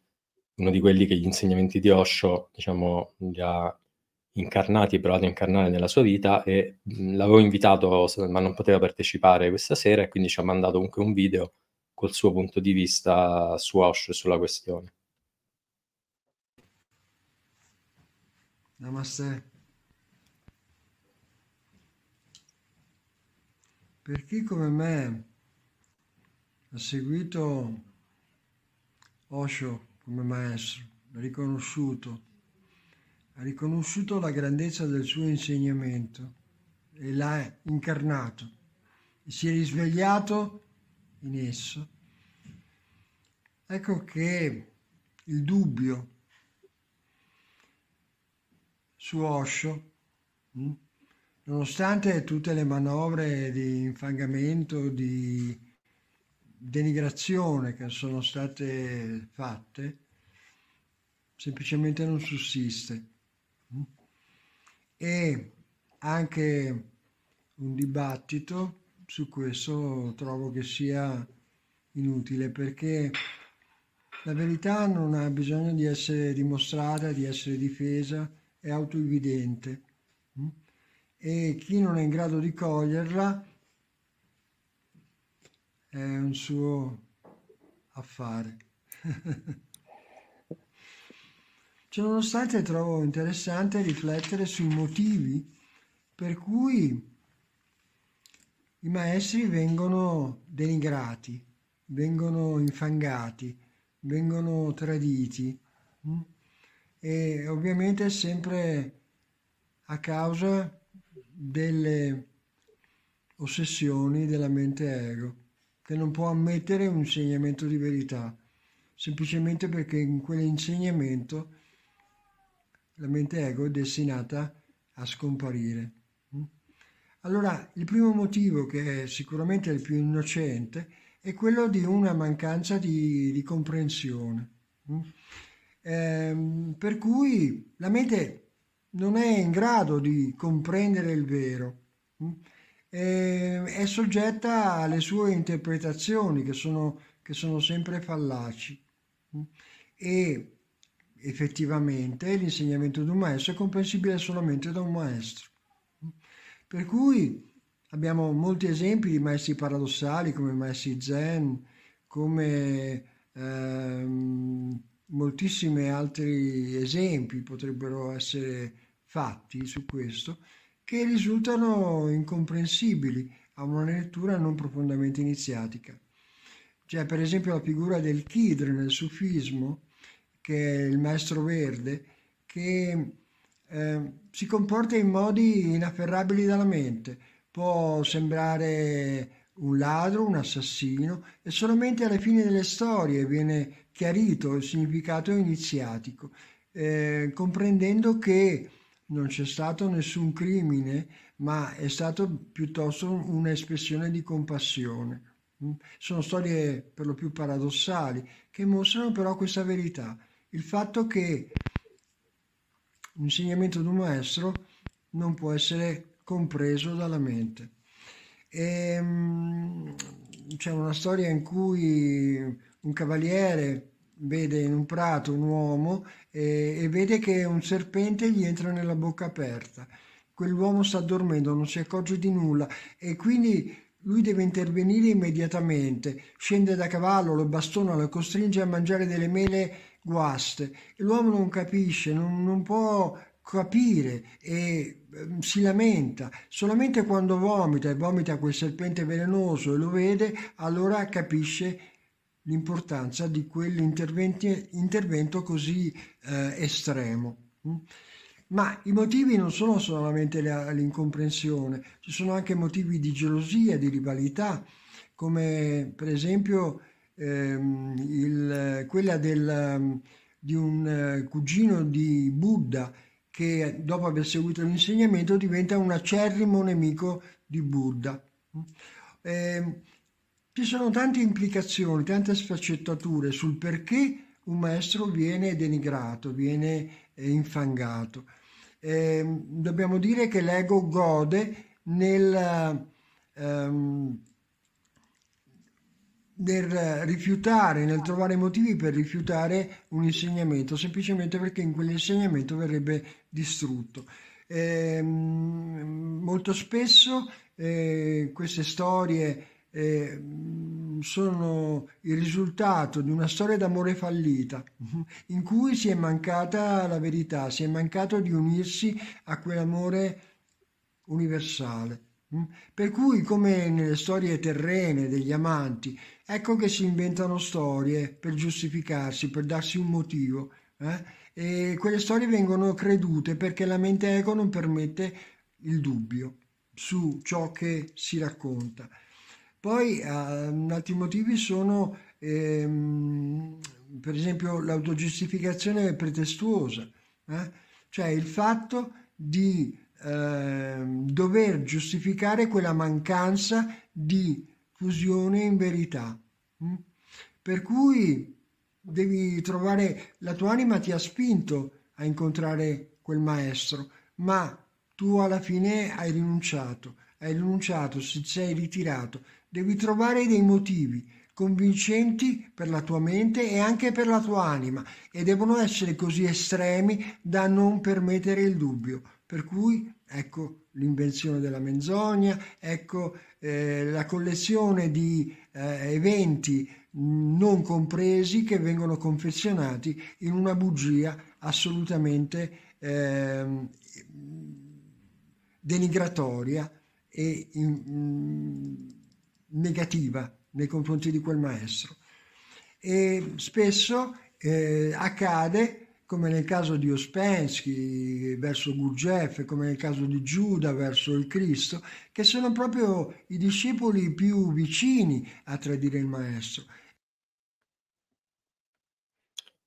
S1: uno di quelli che gli insegnamenti di Osho, diciamo, li ha incarnati provato a incarnare nella sua vita, e l'avevo invitato, ma non poteva partecipare questa sera, e quindi ci ha mandato comunque un video col suo punto di vista su Osho e sulla questione.
S6: Namaste. Per chi come me ha seguito Osho come maestro, l'ha riconosciuto, ha riconosciuto la grandezza del suo insegnamento e l'ha incarnato e si è risvegliato in esso, ecco che il dubbio su Osho, hm, nonostante tutte le manovre di infangamento, di denigrazione che sono state fatte, semplicemente non sussiste. Hm. E anche un dibattito su questo trovo che sia inutile perché la verità non ha bisogno di essere dimostrata, di essere difesa, è autoevidente mm? e chi non è in grado di coglierla è un suo affare. Ciononostante trovo interessante riflettere sui motivi per cui i maestri vengono denigrati, vengono infangati, vengono traditi mm? e ovviamente sempre a causa delle ossessioni della mente ego che non può ammettere un insegnamento di verità semplicemente perché in quell'insegnamento la mente ego è destinata a scomparire. Allora, il primo motivo, che è sicuramente il più innocente, è quello di una mancanza di, di comprensione. Eh, per cui la mente non è in grado di comprendere il vero, eh, è soggetta alle sue interpretazioni che sono, che sono sempre fallaci. E effettivamente l'insegnamento di un maestro è comprensibile solamente da un maestro. Per cui abbiamo molti esempi di maestri paradossali come maestri zen, come ehm, moltissimi altri esempi potrebbero essere fatti su questo, che risultano incomprensibili a una lettura non profondamente iniziatica. C'è per esempio la figura del Kidr nel sufismo, che è il maestro verde, che eh, si comporta in modi inafferrabili dalla mente. Può sembrare un ladro, un assassino e solamente alla fine delle storie viene chiarito il significato iniziatico, eh, comprendendo che non c'è stato nessun crimine, ma è stato piuttosto un'espressione di compassione. Mm? Sono storie per lo più paradossali che mostrano però questa verità, il fatto che l'insegnamento di un maestro non può essere compreso dalla mente. E, um, c'è una storia in cui un cavaliere vede in un prato un uomo e, e vede che un serpente gli entra nella bocca aperta. Quell'uomo sta dormendo, non si accorge di nulla e quindi lui deve intervenire immediatamente, scende da cavallo, lo bastona, lo costringe a mangiare delle mele guaste. L'uomo non capisce, non, non può capire e eh, si lamenta. Solamente quando vomita e vomita quel serpente velenoso e lo vede, allora capisce l'importanza di quell'intervento così eh, estremo. Mm? Ma i motivi non sono solamente l'incomprensione, ci sono anche motivi di gelosia, di rivalità, come per esempio ehm, il, quella del, um, di un uh, cugino di Buddha che dopo aver seguito l'insegnamento diventa un acerrimo nemico di Buddha. Eh, ci sono tante implicazioni, tante sfaccettature sul perché un maestro viene denigrato, viene eh, infangato. Eh, dobbiamo dire che l'ego gode nel, ehm, nel rifiutare, nel trovare motivi per rifiutare un insegnamento, semplicemente perché in quell'insegnamento verrebbe distrutto. Eh, molto spesso eh, queste storie eh, sono il risultato di una storia d'amore fallita, in cui si è mancata la verità, si è mancato di unirsi a quell'amore universale. Per cui, come nelle storie terrene degli amanti, ecco che si inventano storie per giustificarsi, per darsi un motivo. Eh? E quelle storie vengono credute perché la mente ego non permette il dubbio su ciò che si racconta. Poi eh, altri motivi sono, ehm, per esempio, l'autogiustificazione pretestuosa, eh? cioè il fatto di eh, dover giustificare quella mancanza di fusione in verità. Mm? Per cui devi trovare, la tua anima ti ha spinto a incontrare quel maestro, ma tu alla fine hai rinunciato, hai rinunciato, ti sei ritirato. Devi trovare dei motivi convincenti per la tua mente e anche per la tua anima e devono essere così estremi da non permettere il dubbio. Per cui ecco l'invenzione della menzogna, ecco eh, la collezione di eh, eventi non compresi che vengono confezionati in una bugia assolutamente eh, denigratoria e in, in, negativa nei confronti di quel maestro. E spesso eh, accade come nel caso di Ospensky verso Gurdjieff, come nel caso di Giuda verso il Cristo, che sono proprio i discepoli più vicini a tradire il Maestro.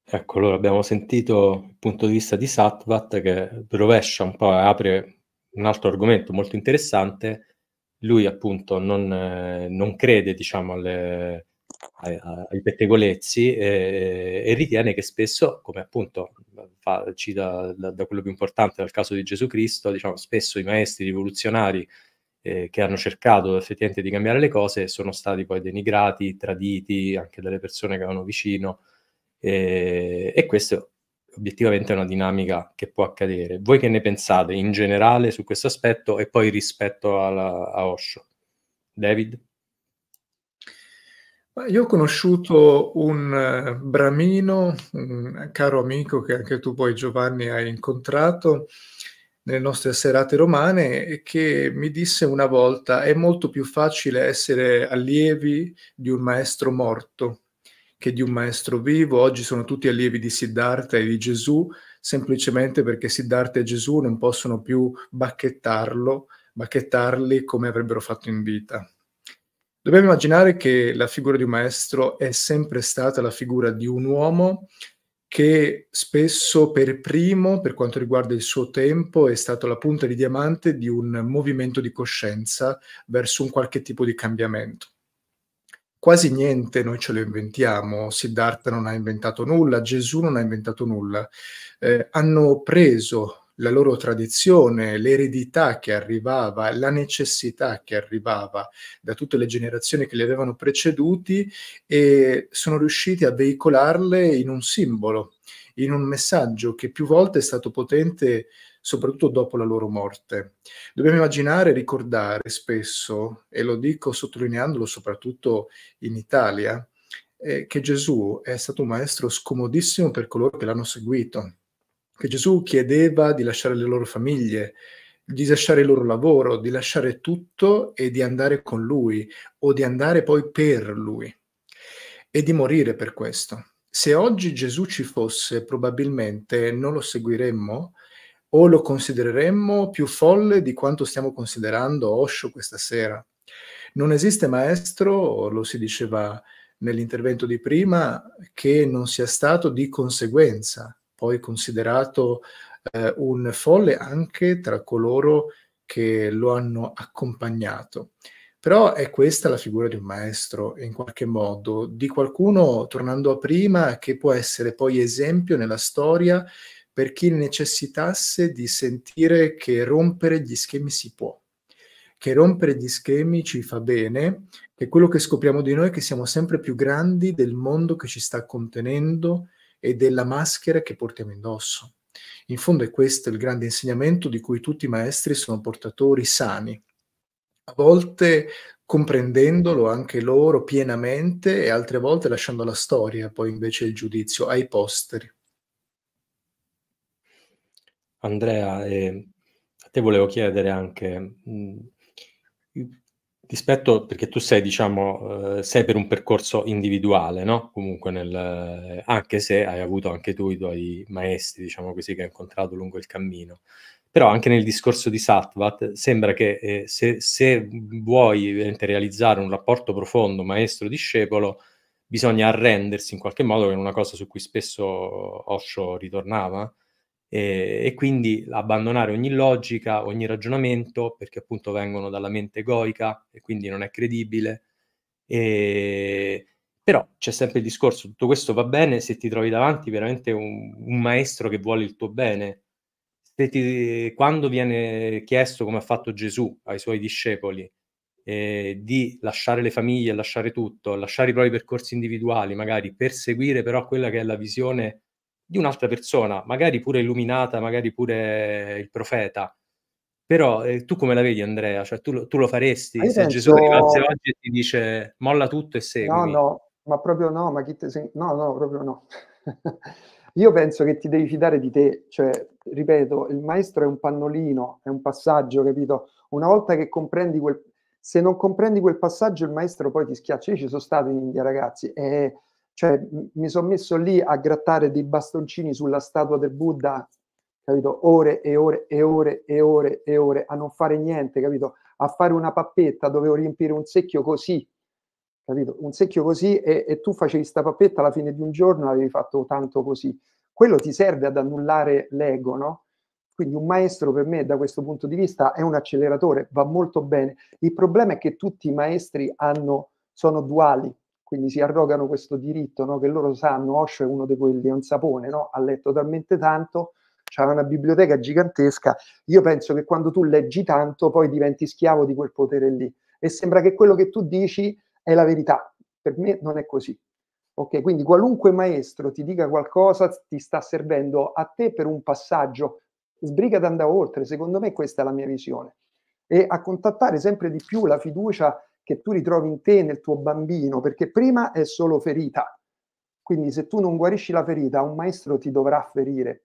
S1: Ecco, allora abbiamo sentito il punto di vista di Sattvat che rovescia un po', apre un altro argomento molto interessante. Lui appunto non, eh, non crede, diciamo, alle, ai, pettegolezzi e, e, ritiene che spesso, come appunto fa, cita da, da, quello più importante dal caso di Gesù Cristo, diciamo spesso i maestri rivoluzionari eh, che hanno cercato effettivamente di cambiare le cose sono stati poi denigrati, traditi anche dalle persone che avevano vicino e, e questo obiettivamente è una dinamica che può accadere. Voi che ne pensate in generale su questo aspetto e poi rispetto alla, a Osho? David?
S3: Io ho conosciuto un uh, bramino, un caro amico che anche tu poi Giovanni hai incontrato nelle nostre serate romane e che mi disse una volta è molto più facile essere allievi di un maestro morto che di un maestro vivo. Oggi sono tutti allievi di Siddhartha e di Gesù semplicemente perché Siddhartha e Gesù non possono più bacchettarlo, bacchettarli come avrebbero fatto in vita. Dobbiamo immaginare che la figura di un maestro è sempre stata la figura di un uomo che spesso per primo, per quanto riguarda il suo tempo, è stato la punta di diamante di un movimento di coscienza verso un qualche tipo di cambiamento. Quasi niente noi ce lo inventiamo, Siddhartha non ha inventato nulla, Gesù non ha inventato nulla. Eh, hanno preso la loro tradizione, l'eredità che arrivava, la necessità che arrivava da tutte le generazioni che li avevano preceduti e sono riusciti a veicolarle in un simbolo, in un messaggio che più volte è stato potente soprattutto dopo la loro morte. Dobbiamo immaginare e ricordare spesso, e lo dico sottolineandolo soprattutto in Italia, eh, che Gesù è stato un maestro scomodissimo per coloro che l'hanno seguito che Gesù chiedeva di lasciare le loro famiglie, di lasciare il loro lavoro, di lasciare tutto e di andare con lui o di andare poi per lui e di morire per questo. Se oggi Gesù ci fosse, probabilmente non lo seguiremmo o lo considereremmo più folle di quanto stiamo considerando Osho questa sera. Non esiste maestro, lo si diceva nell'intervento di prima, che non sia stato di conseguenza poi considerato eh, un folle anche tra coloro che lo hanno accompagnato. Però è questa la figura di un maestro, in qualche modo, di qualcuno, tornando a prima, che può essere poi esempio nella storia per chi necessitasse di sentire che rompere gli schemi si può, che rompere gli schemi ci fa bene, che quello che scopriamo di noi è che siamo sempre più grandi del mondo che ci sta contenendo e della maschera che portiamo indosso. In fondo è questo il grande insegnamento di cui tutti i maestri sono portatori sani, a volte comprendendolo anche loro pienamente e altre volte lasciando la storia, poi invece il giudizio ai posteri.
S1: Andrea, eh, a te volevo chiedere anche, mh, rispetto, perché tu sei, diciamo, eh, sei per un percorso individuale, no? Comunque, nel, anche se hai avuto anche tu i tuoi maestri, diciamo così, che hai incontrato lungo il cammino. Però anche nel discorso di Sattvat sembra che eh, se, se, vuoi realizzare un rapporto profondo maestro-discepolo, bisogna arrendersi in qualche modo, che è una cosa su cui spesso Osho ritornava, e, e, quindi abbandonare ogni logica, ogni ragionamento, perché appunto vengono dalla mente egoica e quindi non è credibile. E, però c'è sempre il discorso, tutto questo va bene se ti trovi davanti veramente un, un maestro che vuole il tuo bene. Ti, quando viene chiesto, come ha fatto Gesù ai suoi discepoli, eh, di lasciare le famiglie, lasciare tutto, lasciare i propri percorsi individuali, magari perseguire però quella che è la visione di un'altra persona, magari pure illuminata, magari pure il profeta. Però eh, tu come la vedi Andrea? Cioè, tu, tu lo faresti se penso... Gesù arrivasse oggi e ti dice molla tutto e seguimi?
S2: No, no, ma proprio no, ma chi te. No, no, proprio no. Io penso che ti devi fidare di te, cioè, ripeto, il maestro è un pannolino, è un passaggio, capito? Una volta che comprendi quel... Se non comprendi quel passaggio, il maestro poi ti schiaccia. Io ci sono stato in India, ragazzi, e cioè, mi sono messo lì a grattare dei bastoncini sulla statua del Buddha, capito? Ore e ore e ore e ore e ore a non fare niente, capito? A fare una pappetta, dovevo riempire un secchio così, capito? Un secchio così e, e tu facevi sta pappetta alla fine di un giorno avevi fatto tanto così. Quello ti serve ad annullare l'ego, no? Quindi un maestro per me da questo punto di vista è un acceleratore, va molto bene. Il problema è che tutti i maestri hanno, sono duali, quindi si arrogano questo diritto, no? che loro sanno, Osho è uno di quelli, è un sapone, no? ha letto talmente tanto, ha una biblioteca gigantesca, io penso che quando tu leggi tanto poi diventi schiavo di quel potere lì e sembra che quello che tu dici è la verità, per me non è così. Ok, quindi qualunque maestro ti dica qualcosa ti sta servendo a te per un passaggio, sbriga ad andare oltre, secondo me questa è la mia visione. E a contattare sempre di più la fiducia che tu ritrovi in te, nel tuo bambino, perché prima è solo ferita. Quindi se tu non guarisci la ferita, un maestro ti dovrà ferire.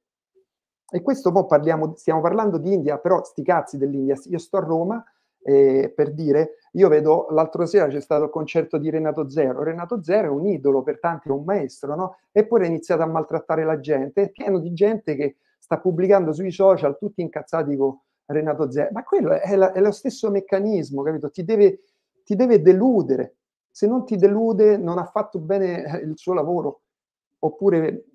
S2: E questo poi parliamo, stiamo parlando di India, però sti cazzi dell'India. Io sto a Roma eh, per dire, io vedo l'altro sera c'è stato il concerto di Renato Zero. Renato Zero è un idolo, per tanti è un maestro, no? Eppure ha iniziato a maltrattare la gente. È pieno di gente che sta pubblicando sui social tutti incazzati con Renato Zero. Ma quello è, la, è lo stesso meccanismo, capito? Ti deve ti deve deludere. Se non ti delude, non ha fatto bene eh, il suo lavoro. Oppure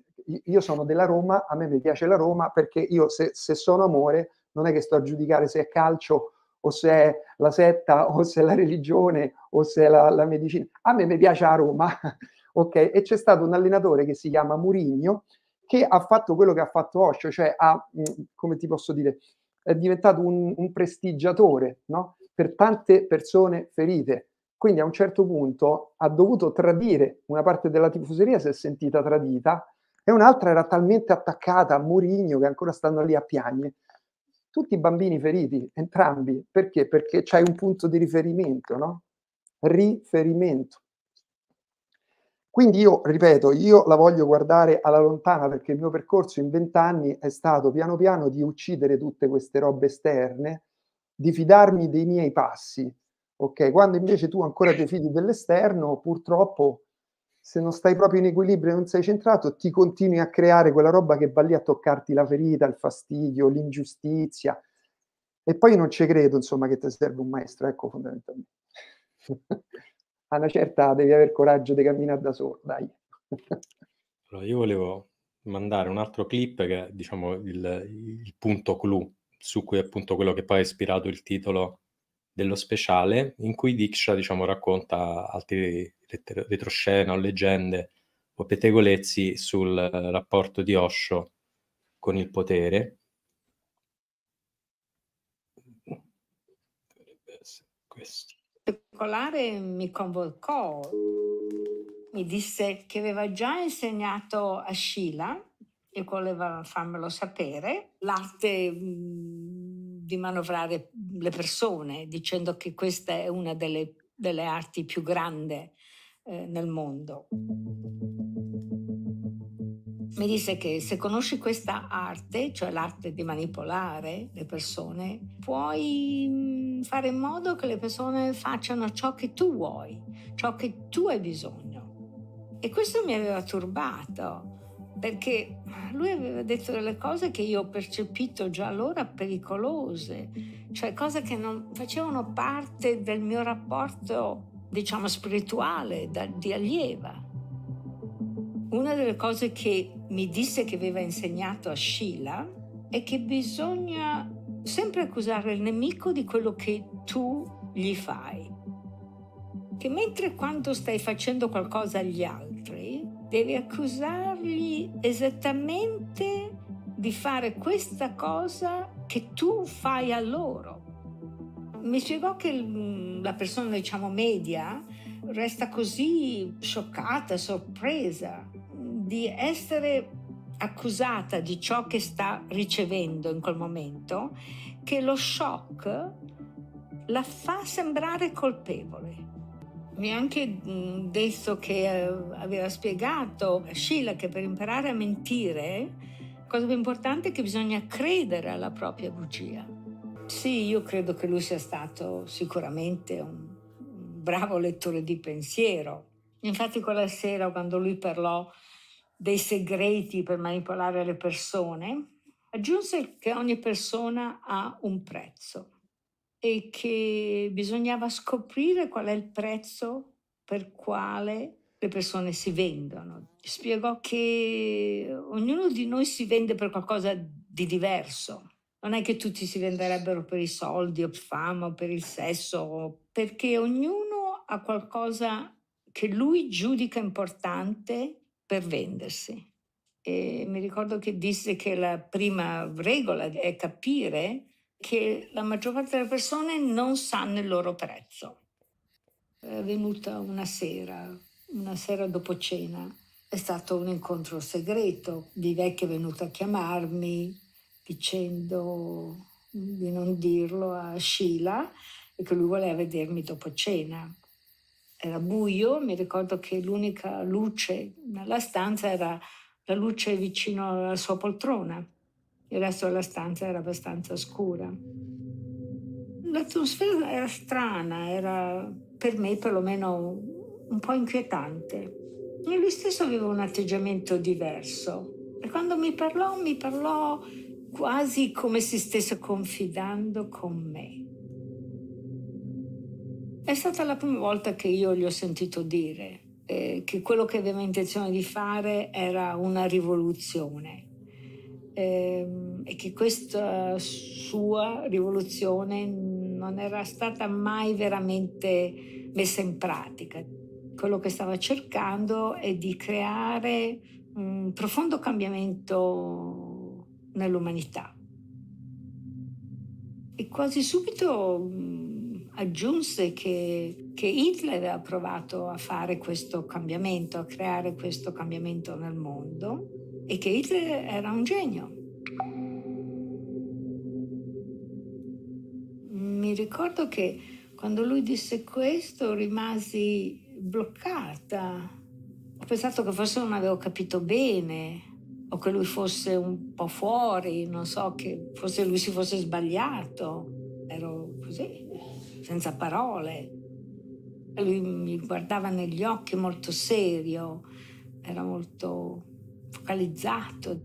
S2: io sono della Roma, a me mi piace la Roma perché io se, se sono amore non è che sto a giudicare se è calcio o se è la setta o se è la religione o se è la, la medicina. A me mi piace la Roma, ok? E c'è stato un allenatore che si chiama Murigno che ha fatto quello che ha fatto Osho, cioè ha, mm, come ti posso dire, è diventato un, un prestigiatore, no? Per tante persone ferite. Quindi a un certo punto ha dovuto tradire una parte della tifoseria, si è sentita tradita, e un'altra era talmente attaccata a Murigno che ancora stanno lì a piagne. Tutti i bambini feriti, entrambi. Perché? Perché c'hai un punto di riferimento, no? Riferimento. Quindi io, ripeto, io la voglio guardare alla lontana perché il mio percorso in vent'anni è stato piano piano di uccidere tutte queste robe esterne di fidarmi dei miei passi. Ok, quando invece tu ancora ti fidi dell'esterno, purtroppo se non stai proprio in equilibrio e non sei centrato, ti continui a creare quella roba che va lì a toccarti la ferita, il fastidio, l'ingiustizia. E poi non ci credo, insomma, che ti serve un maestro, ecco, fondamentalmente. a una certa devi avere coraggio di camminare da solo, dai.
S1: allora, io volevo mandare un altro clip che è, diciamo, il, il punto clou su cui appunto quello che poi ha ispirato il titolo dello speciale in cui Diksha diciamo, racconta altri retroscena o leggende o pettegolezzi sul rapporto di Osho con il potere.
S4: Questo. particolare mi convocò, mi disse che aveva già insegnato a Sheila e voleva farmelo sapere, l'arte di manovrare le persone, dicendo che questa è una delle, delle arti più grandi eh, nel mondo. Mi disse che se conosci questa arte, cioè l'arte di manipolare le persone, puoi fare in modo che le persone facciano ciò che tu vuoi, ciò che tu hai bisogno. E questo mi aveva turbato perché lui aveva detto delle cose che io ho percepito già allora pericolose, cioè cose che non facevano parte del mio rapporto, diciamo, spirituale, da, di allieva. Una delle cose che mi disse che aveva insegnato a Sheila è che bisogna sempre accusare il nemico di quello che tu gli fai. Che mentre quando stai facendo qualcosa agli altri, devi accusargli esattamente di fare questa cosa che tu fai a loro. Mi spiegò che la persona, diciamo, media resta così scioccata, sorpresa di essere accusata di ciò che sta ricevendo in quel momento, che lo shock la fa sembrare colpevole mi ha anche detto che eh, aveva spiegato a Sheila che per imparare a mentire, la cosa più importante è che bisogna credere alla propria bugia. Sì, io credo che lui sia stato sicuramente un bravo lettore di pensiero. Infatti quella sera quando lui parlò dei segreti per manipolare le persone, aggiunse che ogni persona ha un prezzo e che bisognava scoprire qual è il prezzo per quale le persone si vendono. Spiegò che ognuno di noi si vende per qualcosa di diverso. Non è che tutti si venderebbero per i soldi o fama o per il sesso, perché ognuno ha qualcosa che lui giudica importante per vendersi. E mi ricordo che disse che la prima regola è capire che la maggior parte delle persone non sanno il loro prezzo. È venuta una sera, una sera dopo cena, è stato un incontro segreto. Vivek è venuto a chiamarmi dicendo di non dirlo a Sheila e che lui voleva vedermi dopo cena. Era buio, mi ricordo che l'unica luce nella stanza era la luce vicino alla sua poltrona il resto della stanza era abbastanza scura. L'atmosfera era strana, era per me perlomeno un po' inquietante. E lui stesso aveva un atteggiamento diverso. E quando mi parlò, mi parlò quasi come se stesse confidando con me. È stata la prima volta che io gli ho sentito dire eh, che quello che aveva intenzione di fare era una rivoluzione ehm, e che questa sua rivoluzione non era stata mai veramente messa in pratica. Quello che stava cercando è di creare un profondo cambiamento nell'umanità. E quasi subito aggiunse che, che Hitler aveva provato a fare questo cambiamento, a creare questo cambiamento nel mondo e che Hitler era un genio. Mi ricordo che quando lui disse questo rimasi bloccata. Ho pensato che forse non avevo capito bene o che lui fosse un po' fuori, non so, che forse lui si fosse sbagliato. Ero così, senza parole. Lui mi guardava negli occhi molto serio, era molto focalizzato.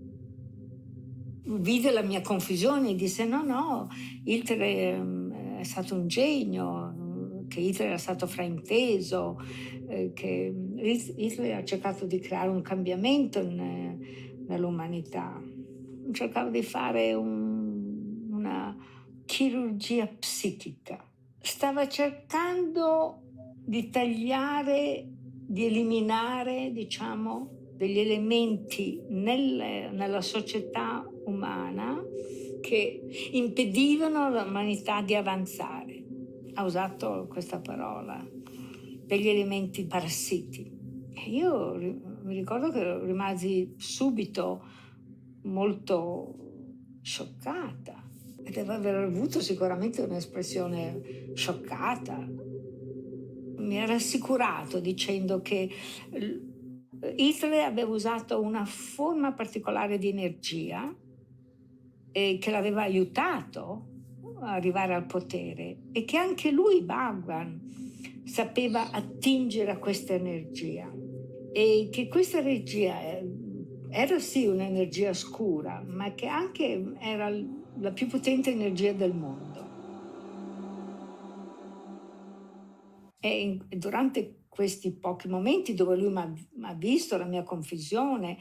S4: Vide la mia confusione e disse no, no, Hitler è, è stato un genio, che Hitler era stato frainteso, eh, che Hitler ha cercato di creare un cambiamento nell'umanità. Cercava di fare un, una chirurgia psichica. stava cercando di tagliare, di eliminare, diciamo, degli elementi nel, nella società umana che impedivano all'umanità di avanzare. Ha usato questa parola, degli elementi parassiti. Io mi ricordo che rimasi subito molto scioccata e deve aver avuto sicuramente un'espressione scioccata. Mi ha rassicurato dicendo che Hitler aveva usato una forma particolare di energia e che l'aveva aiutato a arrivare al potere e che anche lui, Bhagwan, sapeva attingere a questa energia e che questa energia era sì un'energia scura, ma che anche era la più potente energia del mondo. E durante questi pochi momenti dove lui mi ha visto la mia confusione,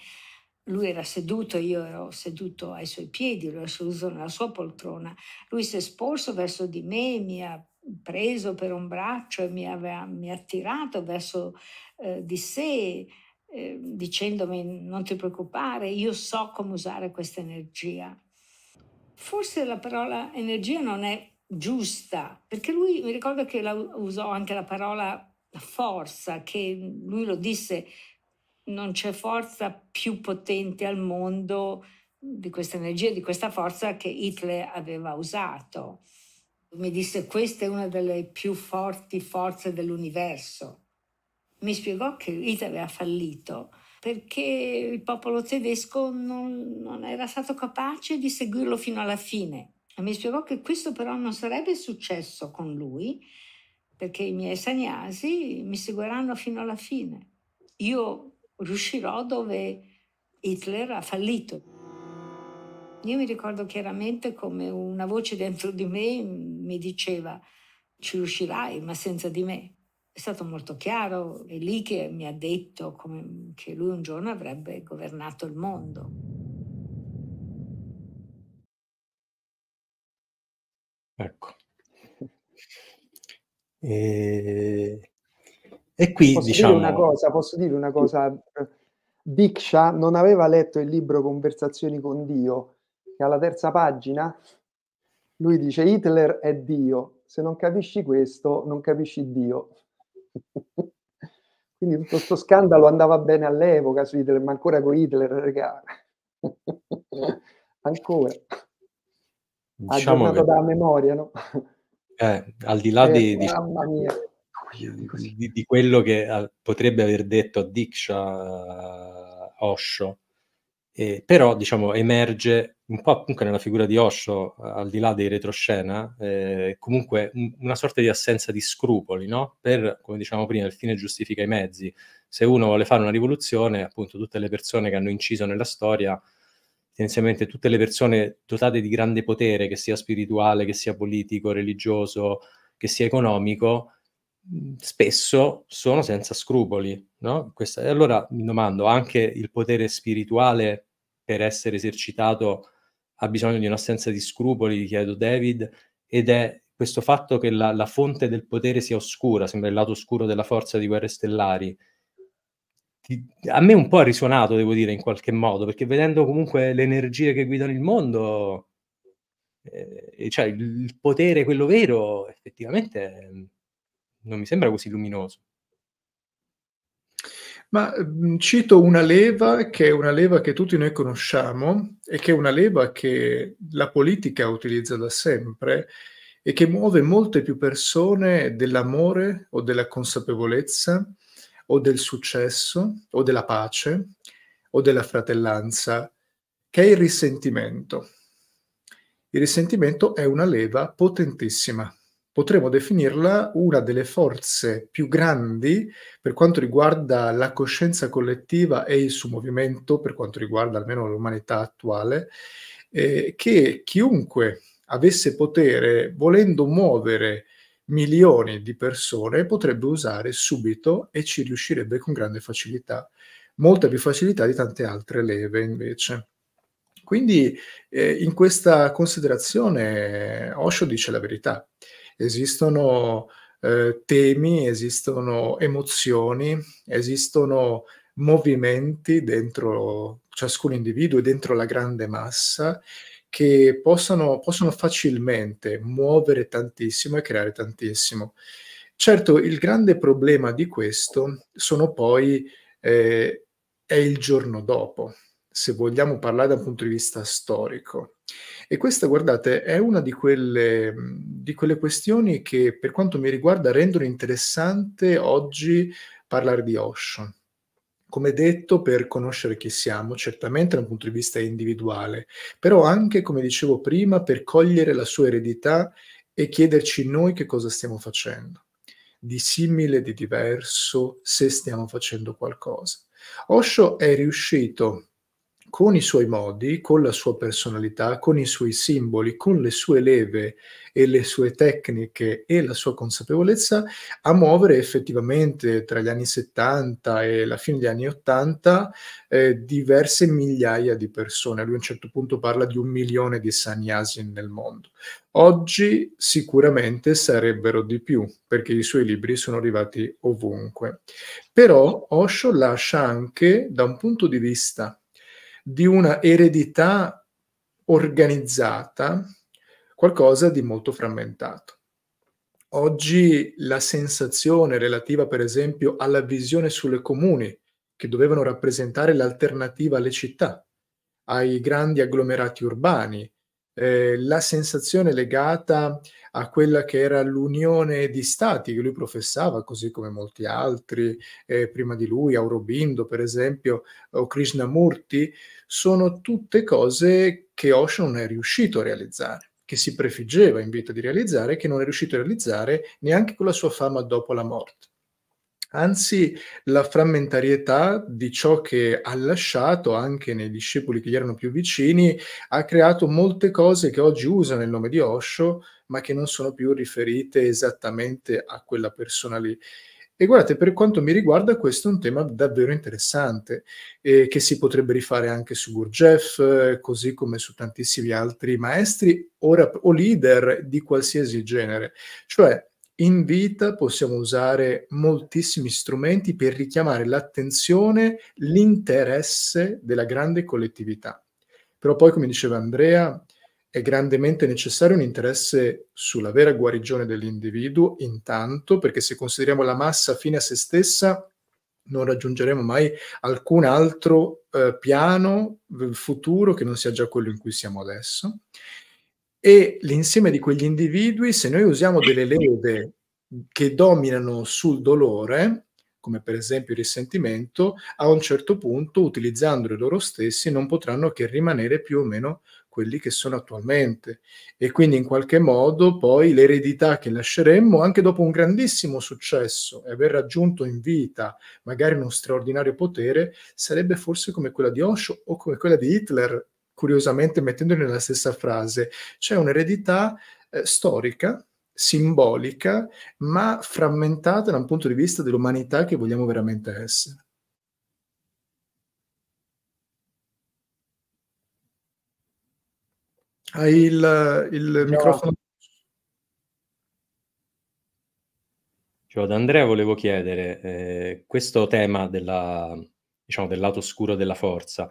S4: lui era seduto, io ero seduto ai suoi piedi, lui era seduto nella sua poltrona, lui si è sporso verso di me, mi ha preso per un braccio e mi, aveva, mi ha tirato verso eh, di sé, eh, dicendomi non ti preoccupare, io so come usare questa energia. Forse la parola energia non è giusta, perché lui mi ricordo che la, usò anche la parola forza, che lui lo disse, non c'è forza più potente al mondo di questa energia, di questa forza che Hitler aveva usato. Mi disse questa è una delle più forti forze dell'universo. Mi spiegò che Hitler aveva fallito perché il popolo tedesco non, non era stato capace di seguirlo fino alla fine. Mi spiegò che questo però non sarebbe successo con lui, perché i miei sagnasi mi seguiranno fino alla fine. Io riuscirò dove Hitler ha fallito. Io mi ricordo chiaramente come una voce dentro di me mi diceva ci riuscirai, ma senza di me è stato molto chiaro, è lì che mi ha detto come, che lui un giorno avrebbe governato il mondo.
S1: Ecco. E, e qui
S2: posso
S1: diciamo...
S2: Dire una cosa, posso dire una cosa? Diksha non aveva letto il libro Conversazioni con Dio, che alla terza pagina lui dice Hitler è Dio, se non capisci questo non capisci Dio. Quindi tutto questo scandalo andava bene all'epoca su Hitler, ma ancora con Hitler, regà. ancora. Diciamo Aggiornato che... dalla memoria, no?
S1: Eh, al di là eh, di, di, di, quello che uh, potrebbe aver detto Diksha uh, Osho, eh, però diciamo emerge un po' comunque nella figura di Osho, al di là dei retroscena, eh, comunque un, una sorta di assenza di scrupoli, no? Per, come diciamo prima, il fine giustifica i mezzi. Se uno vuole fare una rivoluzione, appunto tutte le persone che hanno inciso nella storia, tendenzialmente tutte le persone dotate di grande potere, che sia spirituale, che sia politico, religioso, che sia economico, spesso sono senza scrupoli, no? Questa, e allora mi domando, anche il potere spirituale per essere esercitato ha bisogno di un'assenza di scrupoli, chiedo David, ed è questo fatto che la, la, fonte del potere sia oscura, sembra il lato oscuro della forza di guerre stellari. A me un po' ha risuonato, devo dire, in qualche modo, perché vedendo comunque le energie che guidano il mondo, eh, cioè il, potere, quello vero, effettivamente non mi sembra così luminoso.
S3: Ma mh, cito una leva che è una leva che tutti noi conosciamo e che è una leva che la politica utilizza da sempre e che muove molte più persone dell'amore o della consapevolezza o del successo o della pace o della fratellanza, che è il risentimento. Il risentimento è una leva potentissima potremmo definirla una delle forze più grandi per quanto riguarda la coscienza collettiva e il suo movimento, per quanto riguarda almeno l'umanità attuale, eh, che chiunque avesse potere, volendo muovere milioni di persone, potrebbe usare subito e ci riuscirebbe con grande facilità, molta più facilità di tante altre leve invece. Quindi eh, in questa considerazione Osho dice la verità esistono eh, temi, esistono emozioni, esistono movimenti dentro ciascun individuo e dentro la grande massa che possano, possono facilmente muovere tantissimo e creare tantissimo. Certo, il grande problema di questo sono poi eh, è il giorno dopo, se vogliamo parlare da un punto di vista storico. E questa, guardate, è una di quelle, di quelle questioni che, per quanto mi riguarda, rendono interessante oggi parlare di Osho. Come detto, per conoscere chi siamo, certamente da un punto di vista individuale, però anche, come dicevo prima, per cogliere la sua eredità e chiederci noi che cosa stiamo facendo, di simile, di diverso, se stiamo facendo qualcosa. Osho è riuscito con i suoi modi, con la sua personalità, con i suoi simboli, con le sue leve e le sue tecniche e la sua consapevolezza a muovere effettivamente tra gli anni 70 e la fine degli anni 80 eh, diverse migliaia di persone. Lui a un certo punto parla di un milione di sannyasin nel mondo. Oggi sicuramente sarebbero di più perché i suoi libri sono arrivati ovunque. Però Osho lascia anche da un punto di vista di una eredità organizzata, qualcosa di molto frammentato. Oggi la sensazione relativa, per esempio, alla visione sulle comuni, che dovevano rappresentare l'alternativa alle città, ai grandi agglomerati urbani, eh, la sensazione legata a quella che era l'unione di stati che lui professava, così come molti altri eh, prima di lui, Aurobindo per esempio, o Krishnamurti, sono tutte cose che Osho non è riuscito a realizzare, che si prefiggeva in vita di realizzare, che non è riuscito a realizzare neanche con la sua fama dopo la morte anzi la frammentarietà di ciò che ha lasciato anche nei discepoli che gli erano più vicini ha creato molte cose che oggi usano il nome di Osho ma che non sono più riferite esattamente a quella persona lì. E guardate, per quanto mi riguarda, questo è un tema davvero interessante, eh, che si potrebbe rifare anche su Gurdjieff, eh, così come su tantissimi altri maestri o, rap- o leader di qualsiasi genere. Cioè, in vita possiamo usare moltissimi strumenti per richiamare l'attenzione, l'interesse della grande collettività. Però poi, come diceva Andrea, è grandemente necessario un interesse sulla vera guarigione dell'individuo, intanto, perché se consideriamo la massa fine a se stessa, non raggiungeremo mai alcun altro eh, piano futuro che non sia già quello in cui siamo adesso. E l'insieme di quegli individui, se noi usiamo delle leve che dominano sul dolore, come per esempio il risentimento, a un certo punto, utilizzandoli loro stessi, non potranno che rimanere più o meno quelli che sono attualmente. E quindi in qualche modo poi l'eredità che lasceremmo anche dopo un grandissimo successo e aver raggiunto in vita magari uno straordinario potere sarebbe forse come quella di Osho o come quella di Hitler curiosamente mettendoli nella stessa frase c'è un'eredità eh, storica simbolica ma frammentata da un punto di vista dell'umanità che vogliamo veramente essere Hai il, il microfono.
S1: Cioè, ad Andrea volevo chiedere, eh, questo tema della, diciamo, del lato oscuro della forza,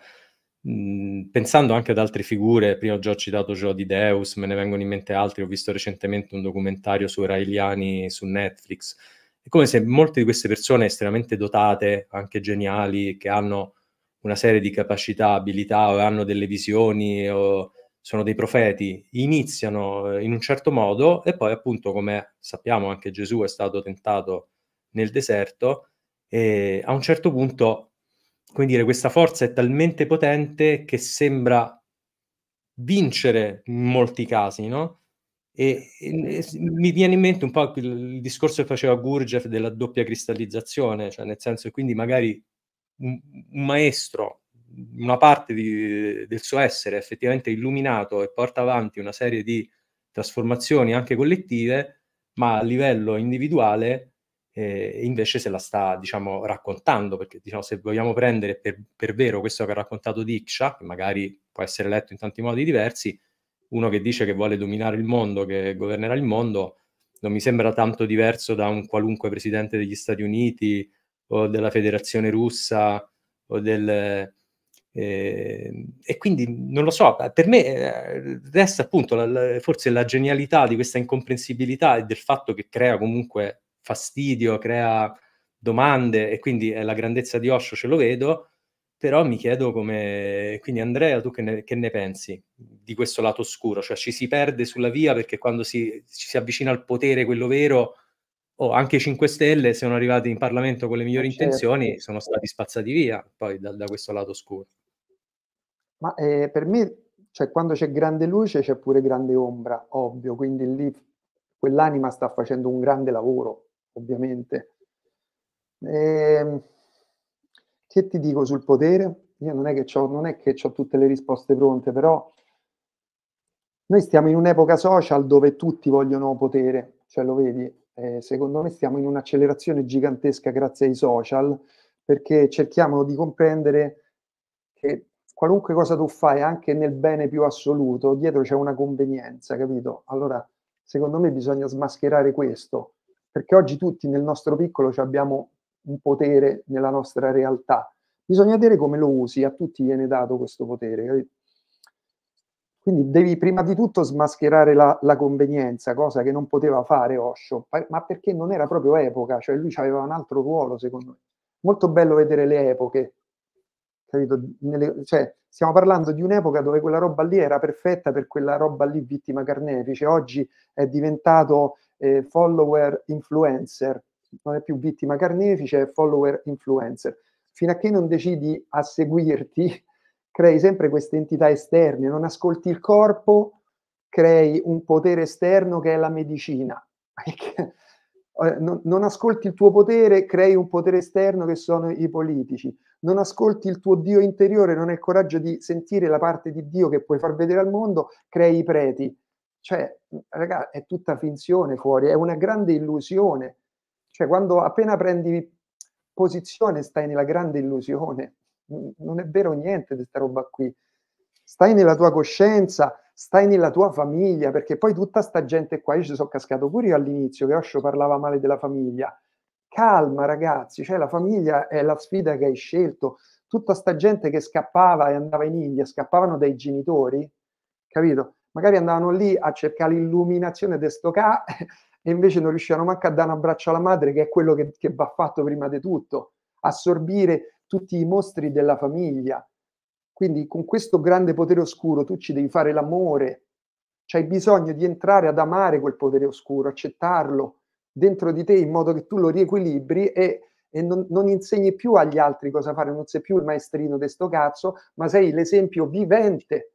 S1: mh, mm, pensando anche ad altre figure, prima ho già citato Joe di Deus, me ne vengono in mente altri, ho visto recentemente un documentario su israeliani su Netflix, è come se molte di queste persone estremamente dotate, anche geniali, che hanno una serie di capacità, abilità o hanno delle visioni o sono dei profeti, iniziano eh, in un certo modo e poi appunto come sappiamo anche Gesù è stato tentato nel deserto e a un certo punto, come dire, questa forza è talmente potente che sembra vincere in molti casi, no? E, e, mi viene in mente un po' il, il discorso che faceva Gurdjieff della doppia cristallizzazione, cioè nel senso che quindi magari un, un maestro una parte di, del suo essere effettivamente illuminato e porta avanti una serie di trasformazioni anche collettive, ma a livello individuale eh, invece se la sta, diciamo, raccontando, perché diciamo, se vogliamo prendere per, per, vero questo che ha raccontato Diksha, che magari può essere letto in tanti modi diversi, uno che dice che vuole dominare il mondo, che governerà il mondo, non mi sembra tanto diverso da un qualunque presidente degli Stati Uniti o della Federazione Russa o del... Eh, e quindi non lo so, per me eh, resta appunto la, la, forse la genialità di questa incomprensibilità e del fatto che crea comunque fastidio, crea domande e quindi è la grandezza di Osho ce lo vedo, però mi chiedo come... Quindi Andrea, tu che ne, che ne, pensi di questo lato oscuro? Cioè ci si perde sulla via perché quando si, ci si avvicina al potere, quello vero, o oh, anche i 5 Stelle sono arrivati in Parlamento con le migliori eh, certo. intenzioni, sono stati spazzati via poi da, da questo lato oscuro.
S2: Ma eh, per me, cioè, quando c'è grande luce c'è pure grande ombra, ovvio, quindi lì quell'anima sta facendo un grande lavoro, ovviamente. Eh, che ti dico sul potere? Io non è che ho tutte le risposte pronte, però noi stiamo in un'epoca social dove tutti vogliono potere, cioè lo vedi, eh, secondo me stiamo in un'accelerazione gigantesca grazie ai social, perché cerchiamo di comprendere che qualunque cosa tu fai, anche nel bene più assoluto, dietro c'è una convenienza, capito? Allora, secondo me bisogna smascherare questo, perché oggi tutti nel nostro piccolo abbiamo un potere nella nostra realtà. Bisogna vedere come lo usi, a tutti viene dato questo potere. Quindi devi prima di tutto smascherare la, la, convenienza, cosa che non poteva fare Osho, ma perché non era proprio epoca, cioè lui aveva un altro ruolo secondo me. Molto bello vedere le epoche, capito? Nelle, cioè, stiamo parlando di un'epoca dove quella roba lì era perfetta per quella roba lì vittima carnefice, oggi è diventato eh, follower influencer, non è più vittima carnefice, è follower influencer. Fino a che non decidi a seguirti, crei sempre queste entità esterne, non ascolti il corpo, crei un potere esterno che è la medicina. Eh, non, ascolti il tuo potere, crei un potere esterno che sono i politici. Non ascolti il tuo Dio interiore, non hai il coraggio di sentire la parte di Dio che puoi far vedere al mondo, crei i preti. Cioè, ragazzi, è tutta finzione fuori, è una grande illusione. Cioè, quando appena prendi posizione stai nella grande illusione. Non è vero niente di questa roba qui. Stai nella tua coscienza, stai nella tua famiglia, perché poi tutta sta gente qua, io ci sono cascato pure io all'inizio, che Osho parlava male della famiglia. Calma ragazzi, cioè la famiglia è la sfida che hai scelto. Tutta sta gente che scappava e andava in India, scappavano dai genitori, capito? Magari andavano lì a cercare l'illuminazione di sto ca e invece non riuscivano manco a dare un abbraccio alla madre, che è quello che, che va fatto prima di tutto, assorbire tutti i mostri della famiglia. Quindi con questo grande potere oscuro tu ci devi fare l'amore, c'hai bisogno di entrare ad amare quel potere oscuro, accettarlo dentro di te in modo che tu lo riequilibri e, e non, non, insegni più agli altri cosa fare, non sei più il maestrino di sto cazzo, ma sei l'esempio vivente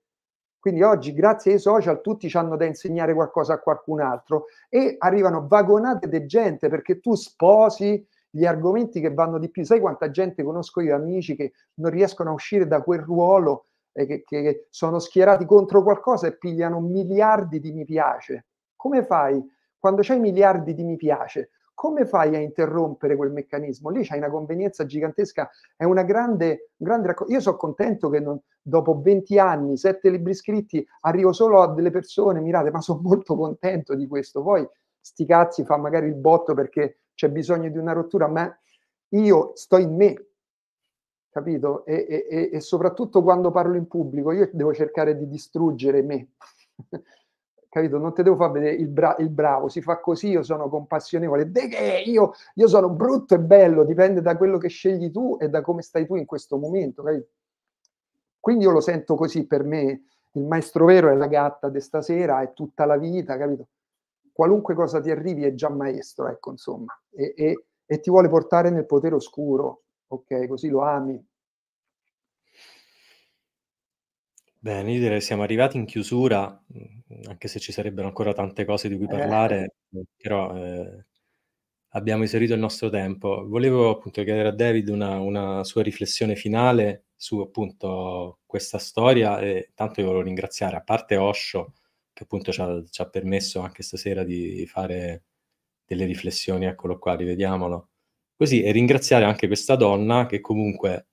S2: quindi oggi, grazie ai social, tutti hanno da insegnare qualcosa a qualcun altro e arrivano vagonate di gente perché tu sposi gli argomenti che vanno di più. Sai quanta gente conosco io, amici che non riescono a uscire da quel ruolo, eh, che, che sono schierati contro qualcosa e pigliano miliardi di mi piace. Come fai quando c'hai miliardi di mi piace? Come fai a interrompere quel meccanismo? Lì c'hai una convenienza gigantesca, è una grande, grande raccolta. Io sono contento che non, dopo 20 anni, 7 libri scritti, arrivo solo a delle persone mirate, ma sono molto contento di questo. Poi sti cazzi fa magari il botto perché c'è bisogno di una rottura, ma io sto in me, capito? E, e, e soprattutto quando parlo in pubblico, io devo cercare di distruggere me. capito? Non ti devo far vedere il, bra- il, bravo, si fa così, io sono compassionevole, de che io, io, sono brutto e bello, dipende da quello che scegli tu e da come stai tu in questo momento, capito? Quindi io lo sento così, per me il maestro vero è la gatta di stasera, è tutta la vita, capito? Qualunque cosa ti arrivi è già maestro, ecco, insomma, e, e, e ti vuole portare nel potere oscuro, ok? Così lo ami,
S1: Bene, io direi siamo arrivati in chiusura, mhmm, anche se ci sarebbero ancora tante cose di cui Eh. parlare, però, ehm, abbiamo esaurito il nostro tempo. Volevo appunto chiedere a David una una sua riflessione finale su appunto questa storia e tanto io volevo ringraziare, a parte Osho, che appunto ci ha ci ha permesso anche stasera di fare delle riflessioni, eccolo qua, rivediamolo, così, e ringraziare anche questa donna che comunque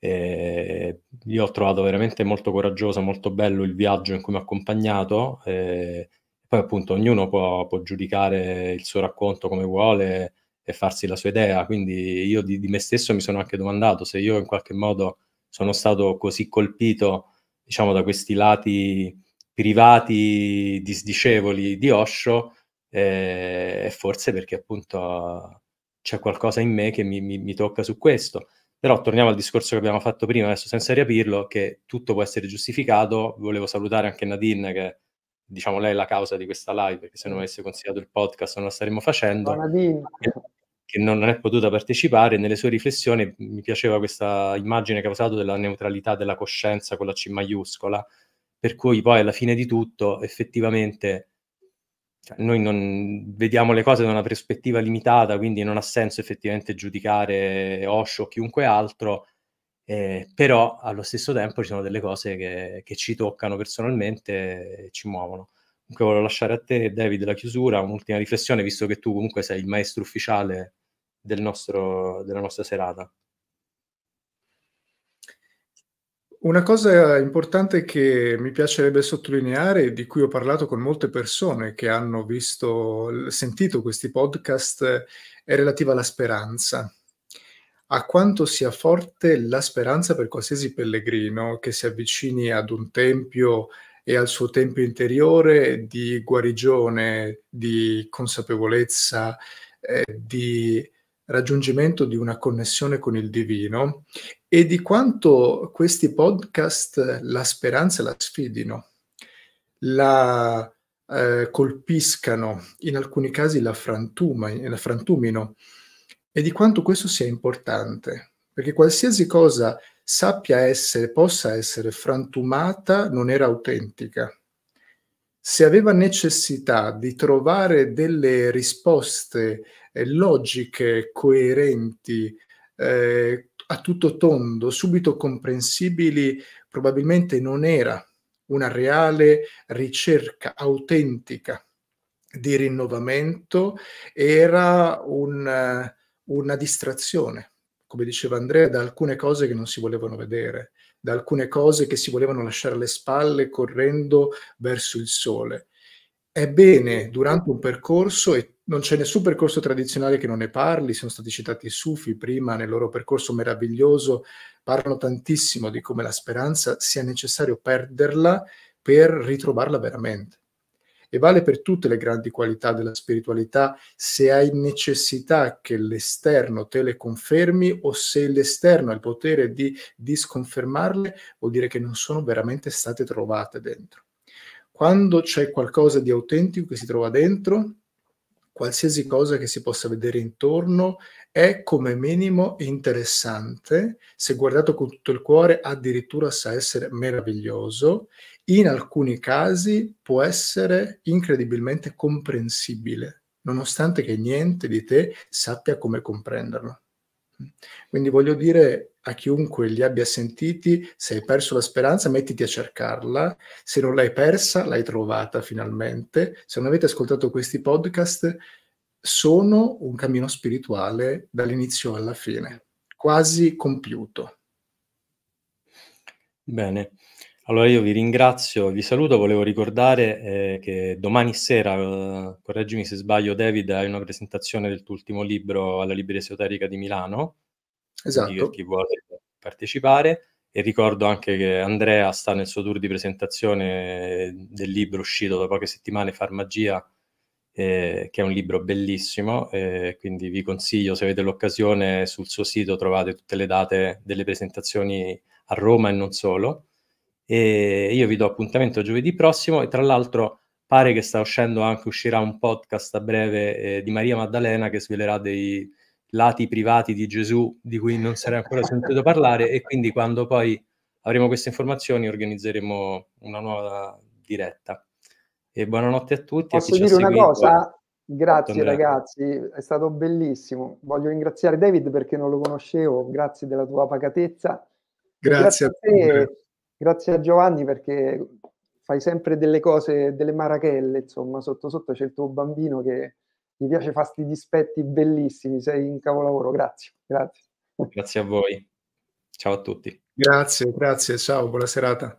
S1: eh, io ho trovato veramente molto coraggioso, molto bello il viaggio in cui mi ha accompagnato, eh, poi appunto ognuno può, può, giudicare il suo racconto come vuole e farsi la sua idea, quindi io di, di, me stesso mi sono anche domandato se io in qualche modo sono stato così colpito, diciamo, da questi lati privati disdicevoli di Osho, eh, forse perché appunto c'è qualcosa in me che mi, mi, mi tocca su questo. Però torniamo al discorso che abbiamo fatto prima, adesso senza riaprirlo, che tutto può essere giustificato. Volevo salutare anche Nadine, che diciamo lei è la causa di questa live, perché se non avesse consigliato il podcast non la staremmo facendo. Nadine. Che non è potuta partecipare. Nelle sue riflessioni mi piaceva questa immagine che ha usato della neutralità della coscienza con la C maiuscola, per cui poi alla fine di tutto effettivamente cioè, noi non vediamo le cose da una prospettiva limitata, quindi non ha senso effettivamente giudicare Osho o chiunque altro, eh, però allo stesso tempo ci sono delle cose che, che ci toccano personalmente e ci muovono. Comunque volevo lasciare a te, David, la chiusura, un'ultima riflessione, visto che tu comunque sei il maestro ufficiale del nostro, della nostra serata.
S3: Una cosa importante che mi piacerebbe sottolineare, di cui ho parlato con molte persone che hanno visto, sentito questi podcast, è relativa alla speranza. A quanto sia forte la speranza per qualsiasi pellegrino che si avvicini ad un tempio e al suo tempio interiore di guarigione, di consapevolezza, eh, di raggiungimento di una connessione con il divino e di quanto questi podcast la speranza la sfidino, la eh, colpiscano, in alcuni casi la, frantuma, la frantumino e di quanto questo sia importante, perché qualsiasi cosa sappia essere, possa essere frantumata non era autentica. Se aveva necessità di trovare delle risposte eh, logiche, coerenti, eh, a tutto tondo, subito comprensibili, probabilmente non era una reale ricerca autentica di rinnovamento, era un, una distrazione, come diceva Andrea, da alcune cose che non si volevano vedere, da alcune cose che si volevano lasciare alle spalle correndo verso il sole. È bene durante un percorso e non c'è nessun percorso tradizionale che non ne parli, sono stati citati i Sufi prima nel loro percorso meraviglioso, parlano tantissimo di come la speranza sia necessario perderla per ritrovarla veramente. E vale per tutte le grandi qualità della spiritualità se hai necessità che l'esterno te le confermi o se l'esterno ha il potere di disconfermarle, vuol dire che non sono veramente state trovate dentro. Quando c'è qualcosa di autentico che si trova dentro, qualsiasi cosa che si possa vedere intorno è come minimo interessante, se guardato con tutto il cuore addirittura sa essere meraviglioso, in alcuni casi può essere incredibilmente comprensibile, nonostante che niente di te sappia come comprenderlo. Quindi voglio dire a chiunque li abbia sentiti, se hai perso la speranza, mettiti a cercarla, se non l'hai persa, l'hai trovata finalmente. Se non avete ascoltato questi podcast, sono un cammino spirituale dall'inizio alla fine, quasi compiuto.
S1: Bene, allora io vi ringrazio, vi saluto, volevo ricordare eh, che domani sera, eh, correggimi se sbaglio David, hai una presentazione del tuo ultimo libro alla Libreria Esoterica di Milano,
S3: esatto.
S1: chi vuole partecipare, e ricordo anche che Andrea sta nel suo tour di presentazione del libro uscito da poche settimane, Farmagia, eh, che è un libro bellissimo, eh, quindi vi consiglio, se avete l'occasione, sul suo sito trovate tutte le date delle presentazioni a Roma e non solo e io vi do appuntamento giovedì prossimo e tra l'altro pare che sta uscendo anche, uscirà un podcast a breve eh, di Maria Maddalena che svelerà dei lati privati di Gesù di cui non era ancora sentito parlare e quindi quando poi avremo queste informazioni organizzeremo una nuova diretta. E buonanotte a tutti.
S2: Posso a dire una cosa? Grazie ragazzi, è stato bellissimo. Voglio ringraziare David perché non lo conoscevo, grazie della tua pacatezza.
S3: Grazie, grazie a te
S2: Grazie a Giovanni perché fai sempre delle cose, delle marachelle, insomma, sotto sotto c'è il tuo bambino che mi piace fare sti dispetti bellissimi, sei in capolavoro, grazie, grazie.
S1: Grazie a voi. Ciao a tutti.
S3: Grazie, grazie, ciao, buona serata.